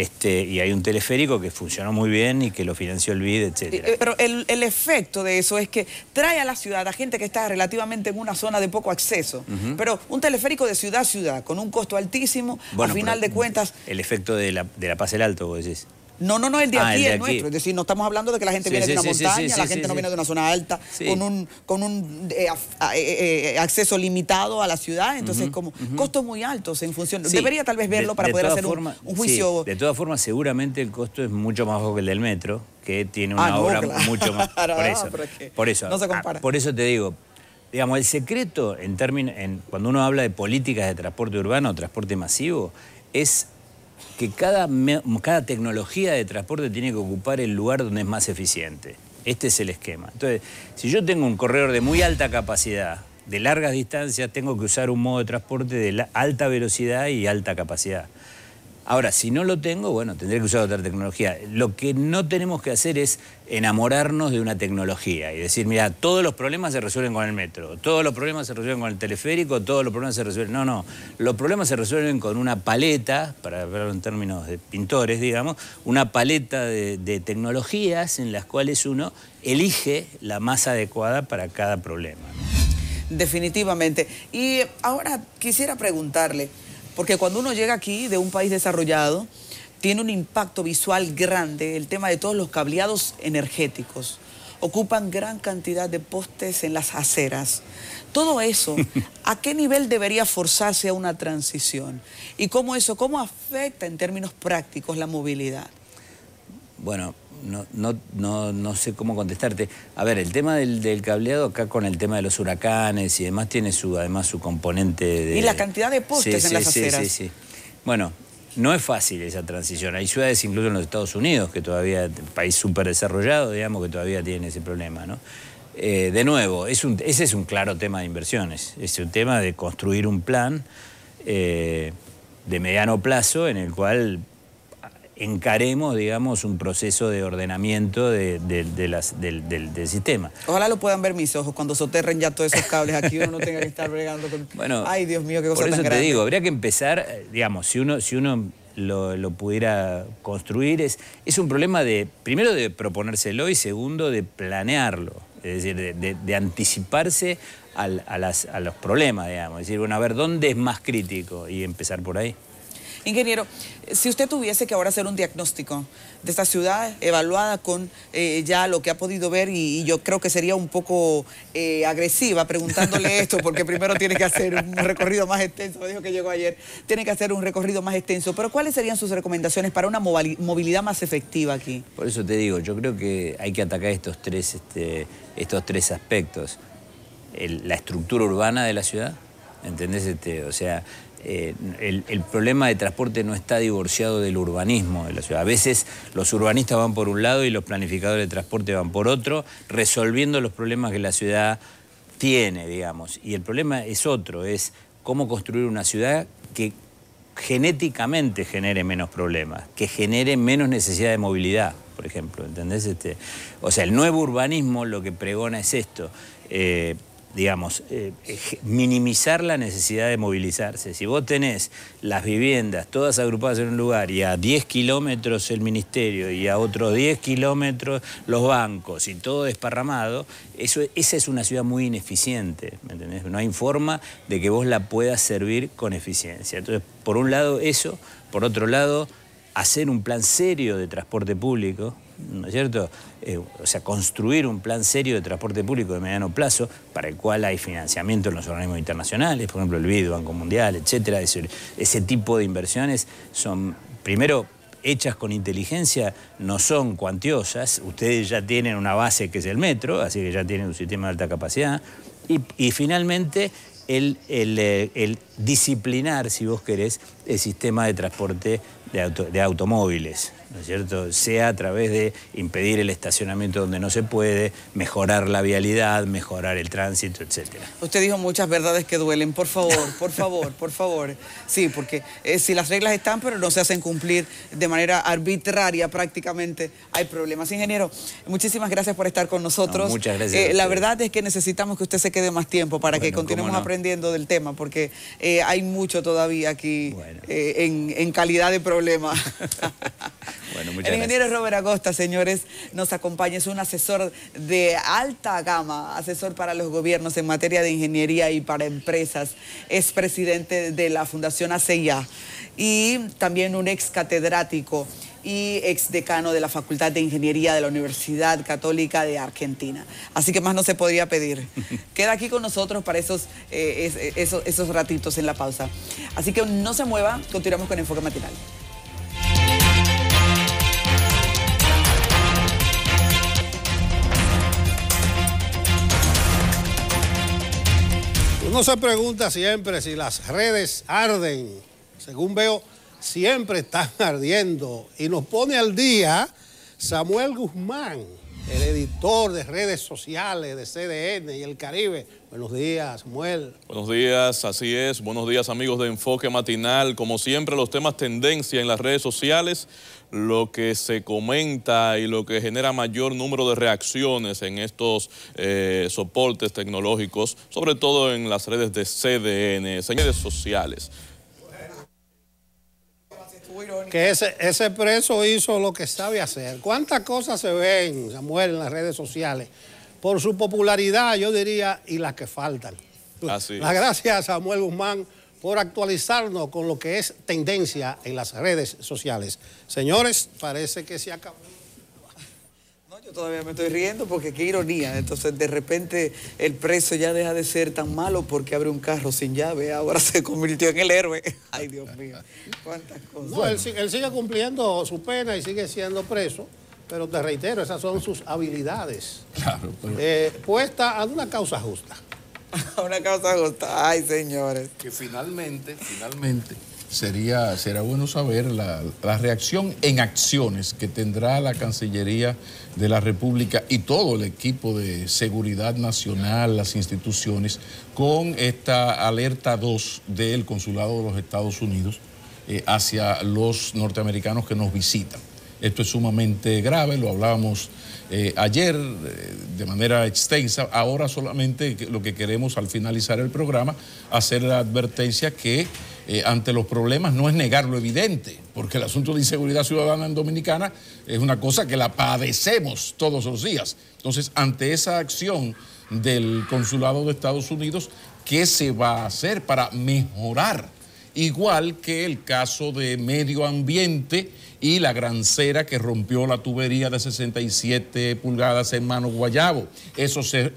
este, y hay un teleférico que funcionó muy bien y que lo financió el BID, etc. Pero el, el efecto de eso es que trae a la ciudad a gente que está relativamente en una zona de poco acceso. Pero un teleférico de ciudad a ciudad, con un costo altísimo, Bueno, a final de cuentas, El efecto de la, de la Paz el Alto, vos decís. No, no, no, el de Ah, aquí, el de el, aquí. nuestro. Es decir, no estamos hablando de que la gente Sí, viene sí, de una sí, montaña, la gente no viene de una zona alta, con un, con un eh, eh, eh, acceso limitado a la ciudad. Entonces, como costos muy altos en función. Debería tal vez verlo de- para de poder hacer un- juicio. de todas formas, seguramente el costo es mucho más bajo que el del metro, que tiene una Ah, no, obra claro. mucho más. *laughs* Por Ah, eso, pero es que por eso, no se ah, compara. por eso te digo, digamos, el secreto en términos, en, cuando uno habla de políticas de transporte urbano transporte masivo, es que cada, cada tecnología de transporte tiene que ocupar el lugar donde es más eficiente. Este es el esquema. Entonces, si yo tengo un corredor de muy alta capacidad, de largas distancias, tengo que usar un modo de transporte de alta velocidad y alta capacidad. Ahora, si no lo tengo, bueno, tendré que usar otra tecnología. Lo que no tenemos que hacer es enamorarnos de una tecnología y decir, mira, todos los problemas se resuelven con el metro, todos los problemas se resuelven con el teleférico, todos los problemas se resuelven... No, no, los problemas se resuelven con una paleta, para verlo en términos de pintores, digamos, una paleta de, tecnologías en las cuales uno elige la más adecuada para cada problema. Definitivamente. Y ahora quisiera preguntarle, porque cuando uno llega aquí de un país desarrollado, tiene un impacto visual grande el tema de todos los cableados energéticos. Ocupan gran cantidad de postes en las aceras. Todo eso, *laughs* ¿a qué nivel debería forzarse a una transición? ¿Y cómo eso, cómo afecta en términos prácticos la movilidad? Bueno, no, no, no, no sé cómo contestarte. A ver, el tema del, del cableado acá con el tema de los huracanes y demás tiene su, además su componente de... Y la cantidad de postes en las sí, aceras. Sí, sí. Bueno, no es fácil esa transición. Hay ciudades, incluso en los Estados Unidos, que todavía, país súper desarrollado, digamos, que todavía tienen ese problema, ¿no? Eh, de nuevo, es un, ese es un claro tema de inversiones. Es un tema de construir un plan eh, de mediano plazo en el cual encaremos, digamos, un proceso de ordenamiento de, de- de las- del, del- del sistema. Ojalá lo puedan ver mis ojos cuando soterren ya todos esos cables aquí, uno no tenga que estar bregando con... Bueno, Ay, Dios mío, qué cosa por eso tan te digo, habría que empezar, eh, digamos, si uno, si uno lo, lo pudiera construir, es, es un problema de, primero, de proponérselo y segundo, de planearlo. Es es decir, de, anticiparse a, a los problemas, digamos. Es decir, bueno, a ver, ¿dónde es más crítico? Y empezar por ahí. Ingeniero, si usted tuviese que ahora hacer un diagnóstico de esta ciudad evaluada con eh, ya lo que ha podido ver y, yo creo que sería un poco eh, agresiva preguntándole *laughs* esto porque primero tiene que hacer un recorrido más extenso, me dijo que llegó ayer, tiene que hacer un recorrido más extenso, pero ¿cuáles serían sus recomendaciones para una movilidad más efectiva aquí? Por eso te digo, yo creo que hay que atacar estos tres, este, estos tres aspectos. la estructura urbana de la ciudad, ¿entendés? Este, o sea, eh, el, problema de transporte no está divorciado del urbanismo de la ciudad. A veces los urbanistas van por un lado y los planificadores de transporte van por otro, resolviendo los problemas que la ciudad tiene, digamos. Y el problema es otro, es cómo construir una ciudad que genéticamente genere menos problemas, que genere menos necesidad de movilidad, por ejemplo, ¿entendés? Este, o sea, el nuevo urbanismo lo que pregona es esto. Eh, digamos, eh, minimizar la necesidad de movilizarse. Si vos tenés las viviendas todas agrupadas en un lugar y a 10 kilómetros el ministerio y a otros 10 kilómetros los bancos y todo desparramado, eso, esa es una ciudad muy ineficiente, ¿me entendés? No hay forma de que vos la puedas servir con eficiencia. Entonces, por un lado eso, por otro lado, hacer un plan serio de transporte público, ¿no es cierto? Eh, o sea, construir un plan serio de transporte público de mediano plazo, para el cual hay financiamiento en los organismos internacionales, por ejemplo el BID, Banco Mundial, etcétera. Ese, tipo de inversiones son, primero, hechas con inteligencia, no son cuantiosas. Ustedes ya tienen una base que es el metro, así que ya tienen un sistema de alta capacidad. Y, finalmente, eh, el, disciplinar, si vos querés, el sistema de transporte de automóviles. ¿No es cierto? Sea a través de impedir el estacionamiento donde no se puede, mejorar la vialidad, mejorar el tránsito, etc. Usted dijo muchas verdades que duelen, por favor, por favor, por favor. Sí, porque eh, si las reglas están pero no se hacen cumplir de manera arbitraria prácticamente, hay problemas. Ingeniero, muchísimas gracias por estar con nosotros. muchas gracias. Eh, la verdad es que necesitamos que usted se quede más tiempo para que continuemos aprendiendo del tema, porque eh, hay mucho todavía aquí en, en calidad de problema. *laughs* el ingeniero Robert Agosta, señores, nos acompaña. Es un asesor de alta gama, asesor para los gobiernos en materia de ingeniería y para empresas. Es presidente de la Fundación ACIA y también un ex catedrático y ex decano de la Facultad de Ingeniería de la Universidad Católica de Argentina. Así que más no se podría pedir. *laughs* Queda aquí con nosotros para esos, eh, esos, esos ratitos en la pausa. Así que no se mueva, continuamos con Enfoque Matinal. Uno se pregunta siempre si las redes arden. Según veo, siempre están *laughs* ardiendo. Y nos pone al día Samuel Guzmán, el editor de redes sociales de CDN y el Caribe. Buenos días, Samuel. Buenos días, así es. Buenos días, amigos de Enfoque Matinal. Como siempre, los temas tendencia en las redes sociales lo que se comenta y lo que genera mayor número de reacciones en estos eh, soportes tecnológicos, sobre todo en las redes de CDN, en redes sociales. Que ese, ese preso hizo lo que sabe hacer. ¿Cuántas cosas se ven, Samuel, en las redes sociales? Por su popularidad, yo diría, y las que faltan. Así Las gracias Samuel Guzmán por actualizarnos con lo que es tendencia en las redes sociales. Señores, parece que se acabó. No, yo todavía me estoy riendo porque qué ironía. Entonces, de repente, el preso ya deja de ser tan malo porque abre un carro sin llave. Ahora se convirtió en el héroe. Ay, Dios mío. Cuántas cosas. No, él, sigue cumpliendo su pena y sigue siendo preso. Pero te reitero, esas son sus habilidades. Claro, eh, puesta a una causa justa. *laughs* una causa justa. Ay, señores. Que finalmente, finalmente, sería, será bueno saber la, la, reacción en acciones que tendrá la Cancillería de la República y todo el equipo de seguridad nacional, las instituciones, con esta alerta 2 del Consulado de los Estados Unidos eh, hacia los norteamericanos que nos visitan. Esto es sumamente grave, lo hablábamos eh, ayer eh, de manera extensa. Ahora solamente lo que queremos al finalizar el programa, hacer la advertencia que eh, ante los problemas no es negar lo evidente, porque el asunto de inseguridad ciudadana en Dominicana es una cosa que la padecemos todos los días. Entonces, ante esa acción del Consulado de Estados Unidos, ¿qué se va a hacer para mejorar? Igual que el caso de medio ambiente y la grancera que rompió la tubería de 67 pulgadas en Mano Guayabo. Eso se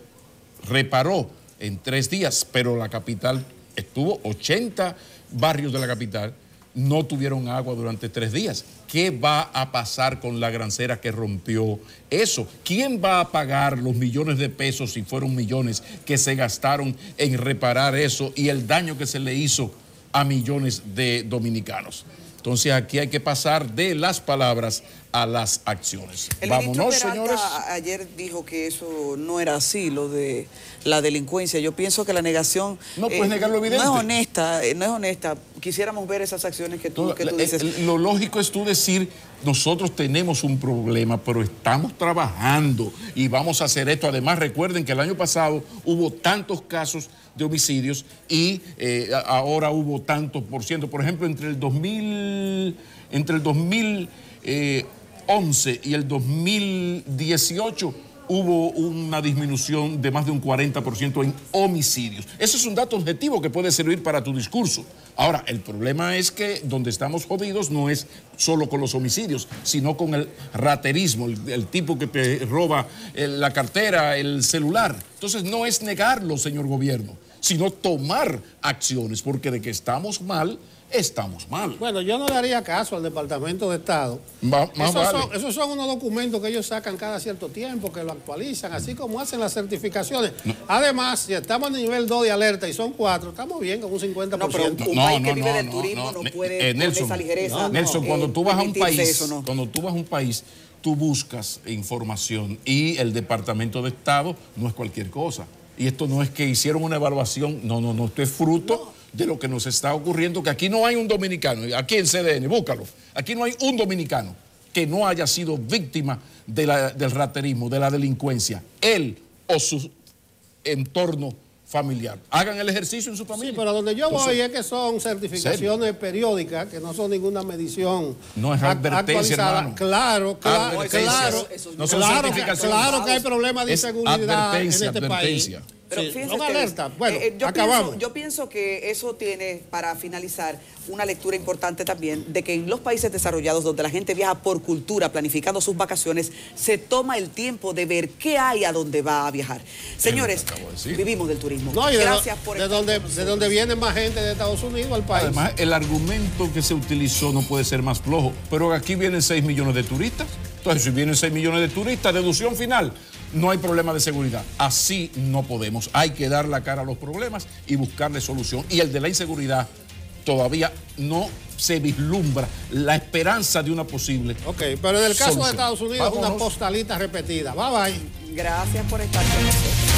reparó en tres días, pero la capital estuvo 80 barrios de la capital no tuvieron agua durante tres días. ¿Qué va a pasar con la grancera que rompió eso? ¿Quién va a pagar los millones de pesos, si fueron millones, que se gastaron en reparar eso y el daño que se le hizo a millones de dominicanos? Entonces aquí hay que pasar de las palabras a las acciones. El Vámonos, señores. Ayer dijo que eso no era así, lo de la delincuencia. Yo pienso que la negación no puedes eh, negar lo evidente. No es honesta, eh, no es honesta. Quisiéramos ver esas acciones que tú, que tú dices. lo lógico es tú decir, nosotros tenemos un problema, pero estamos trabajando y vamos a hacer esto. Además, recuerden que el año pasado hubo tantos casos de homicidios y eh, ahora hubo tantos por ciento. Por ejemplo, entre el 2000, entre el 2000 11 y el 2018 hubo una disminución de más de un 40% en homicidios. Ese es un dato objetivo que puede servir para tu discurso. Ahora, el problema es que donde estamos jodidos no es solo con los homicidios, sino con el raterismo, el, tipo que te roba eh, la cartera, el celular. Entonces, no es negarlo, señor gobierno, sino tomar acciones, porque de que estamos mal, estamos mal. Bueno, yo no daría caso al Departamento de Estado. esos, son, unos documentos que ellos sacan cada cierto tiempo, que lo actualizan, así como hacen las certificaciones. Además, si estamos en nivel 2 de alerta y son 4, estamos bien con un 50%. No, pero un, país que vive del turismo no, puede eh, Nelson, esa ligereza. Nelson, cuando tú vas a un país, cuando tú vas a un país, tú buscas información y el Departamento de Estado no es cualquier cosa. Y esto no es que hicieron una evaluación, no, no, no, esto es fruto de lo que nos está ocurriendo, que aquí no hay un dominicano, aquí en CDN, búscalo, aquí no hay un dominicano que no haya sido víctima del raterismo, de la delincuencia, él o su entorno familiar. Hagan el ejercicio en su familia. Sí, pero donde yo voy es que son certificaciones periódicas, que no son ninguna medición. No es advertencia, hermano. Claro, claro, claro. No son claro, claro que hay problemas de inseguridad en este país. Pero fíjense alerta. Bueno, eh, yo acabamos. Pienso, yo pienso que eso tiene, para finalizar, una lectura importante también de que en los países desarrollados donde la gente viaja por cultura, planificando sus vacaciones, se toma el tiempo de ver qué hay a dónde va a viajar. Señores, vivimos del turismo. Gracias por de donde, de donde viene más gente de Estados Unidos al país. Además, el argumento que se utilizó no puede ser más flojo, pero aquí vienen 6 millones de turistas. Entonces, si vienen 6 millones de turistas, deducción final, no hay problema de seguridad. Así no podemos. Hay que dar la cara a los problemas y buscarle solución. Y el de la inseguridad todavía no se vislumbra la esperanza de una posible. Ok, pero en el caso de Estados Unidos es una postalita repetida. Bye bye. Gracias por estar con nosotros.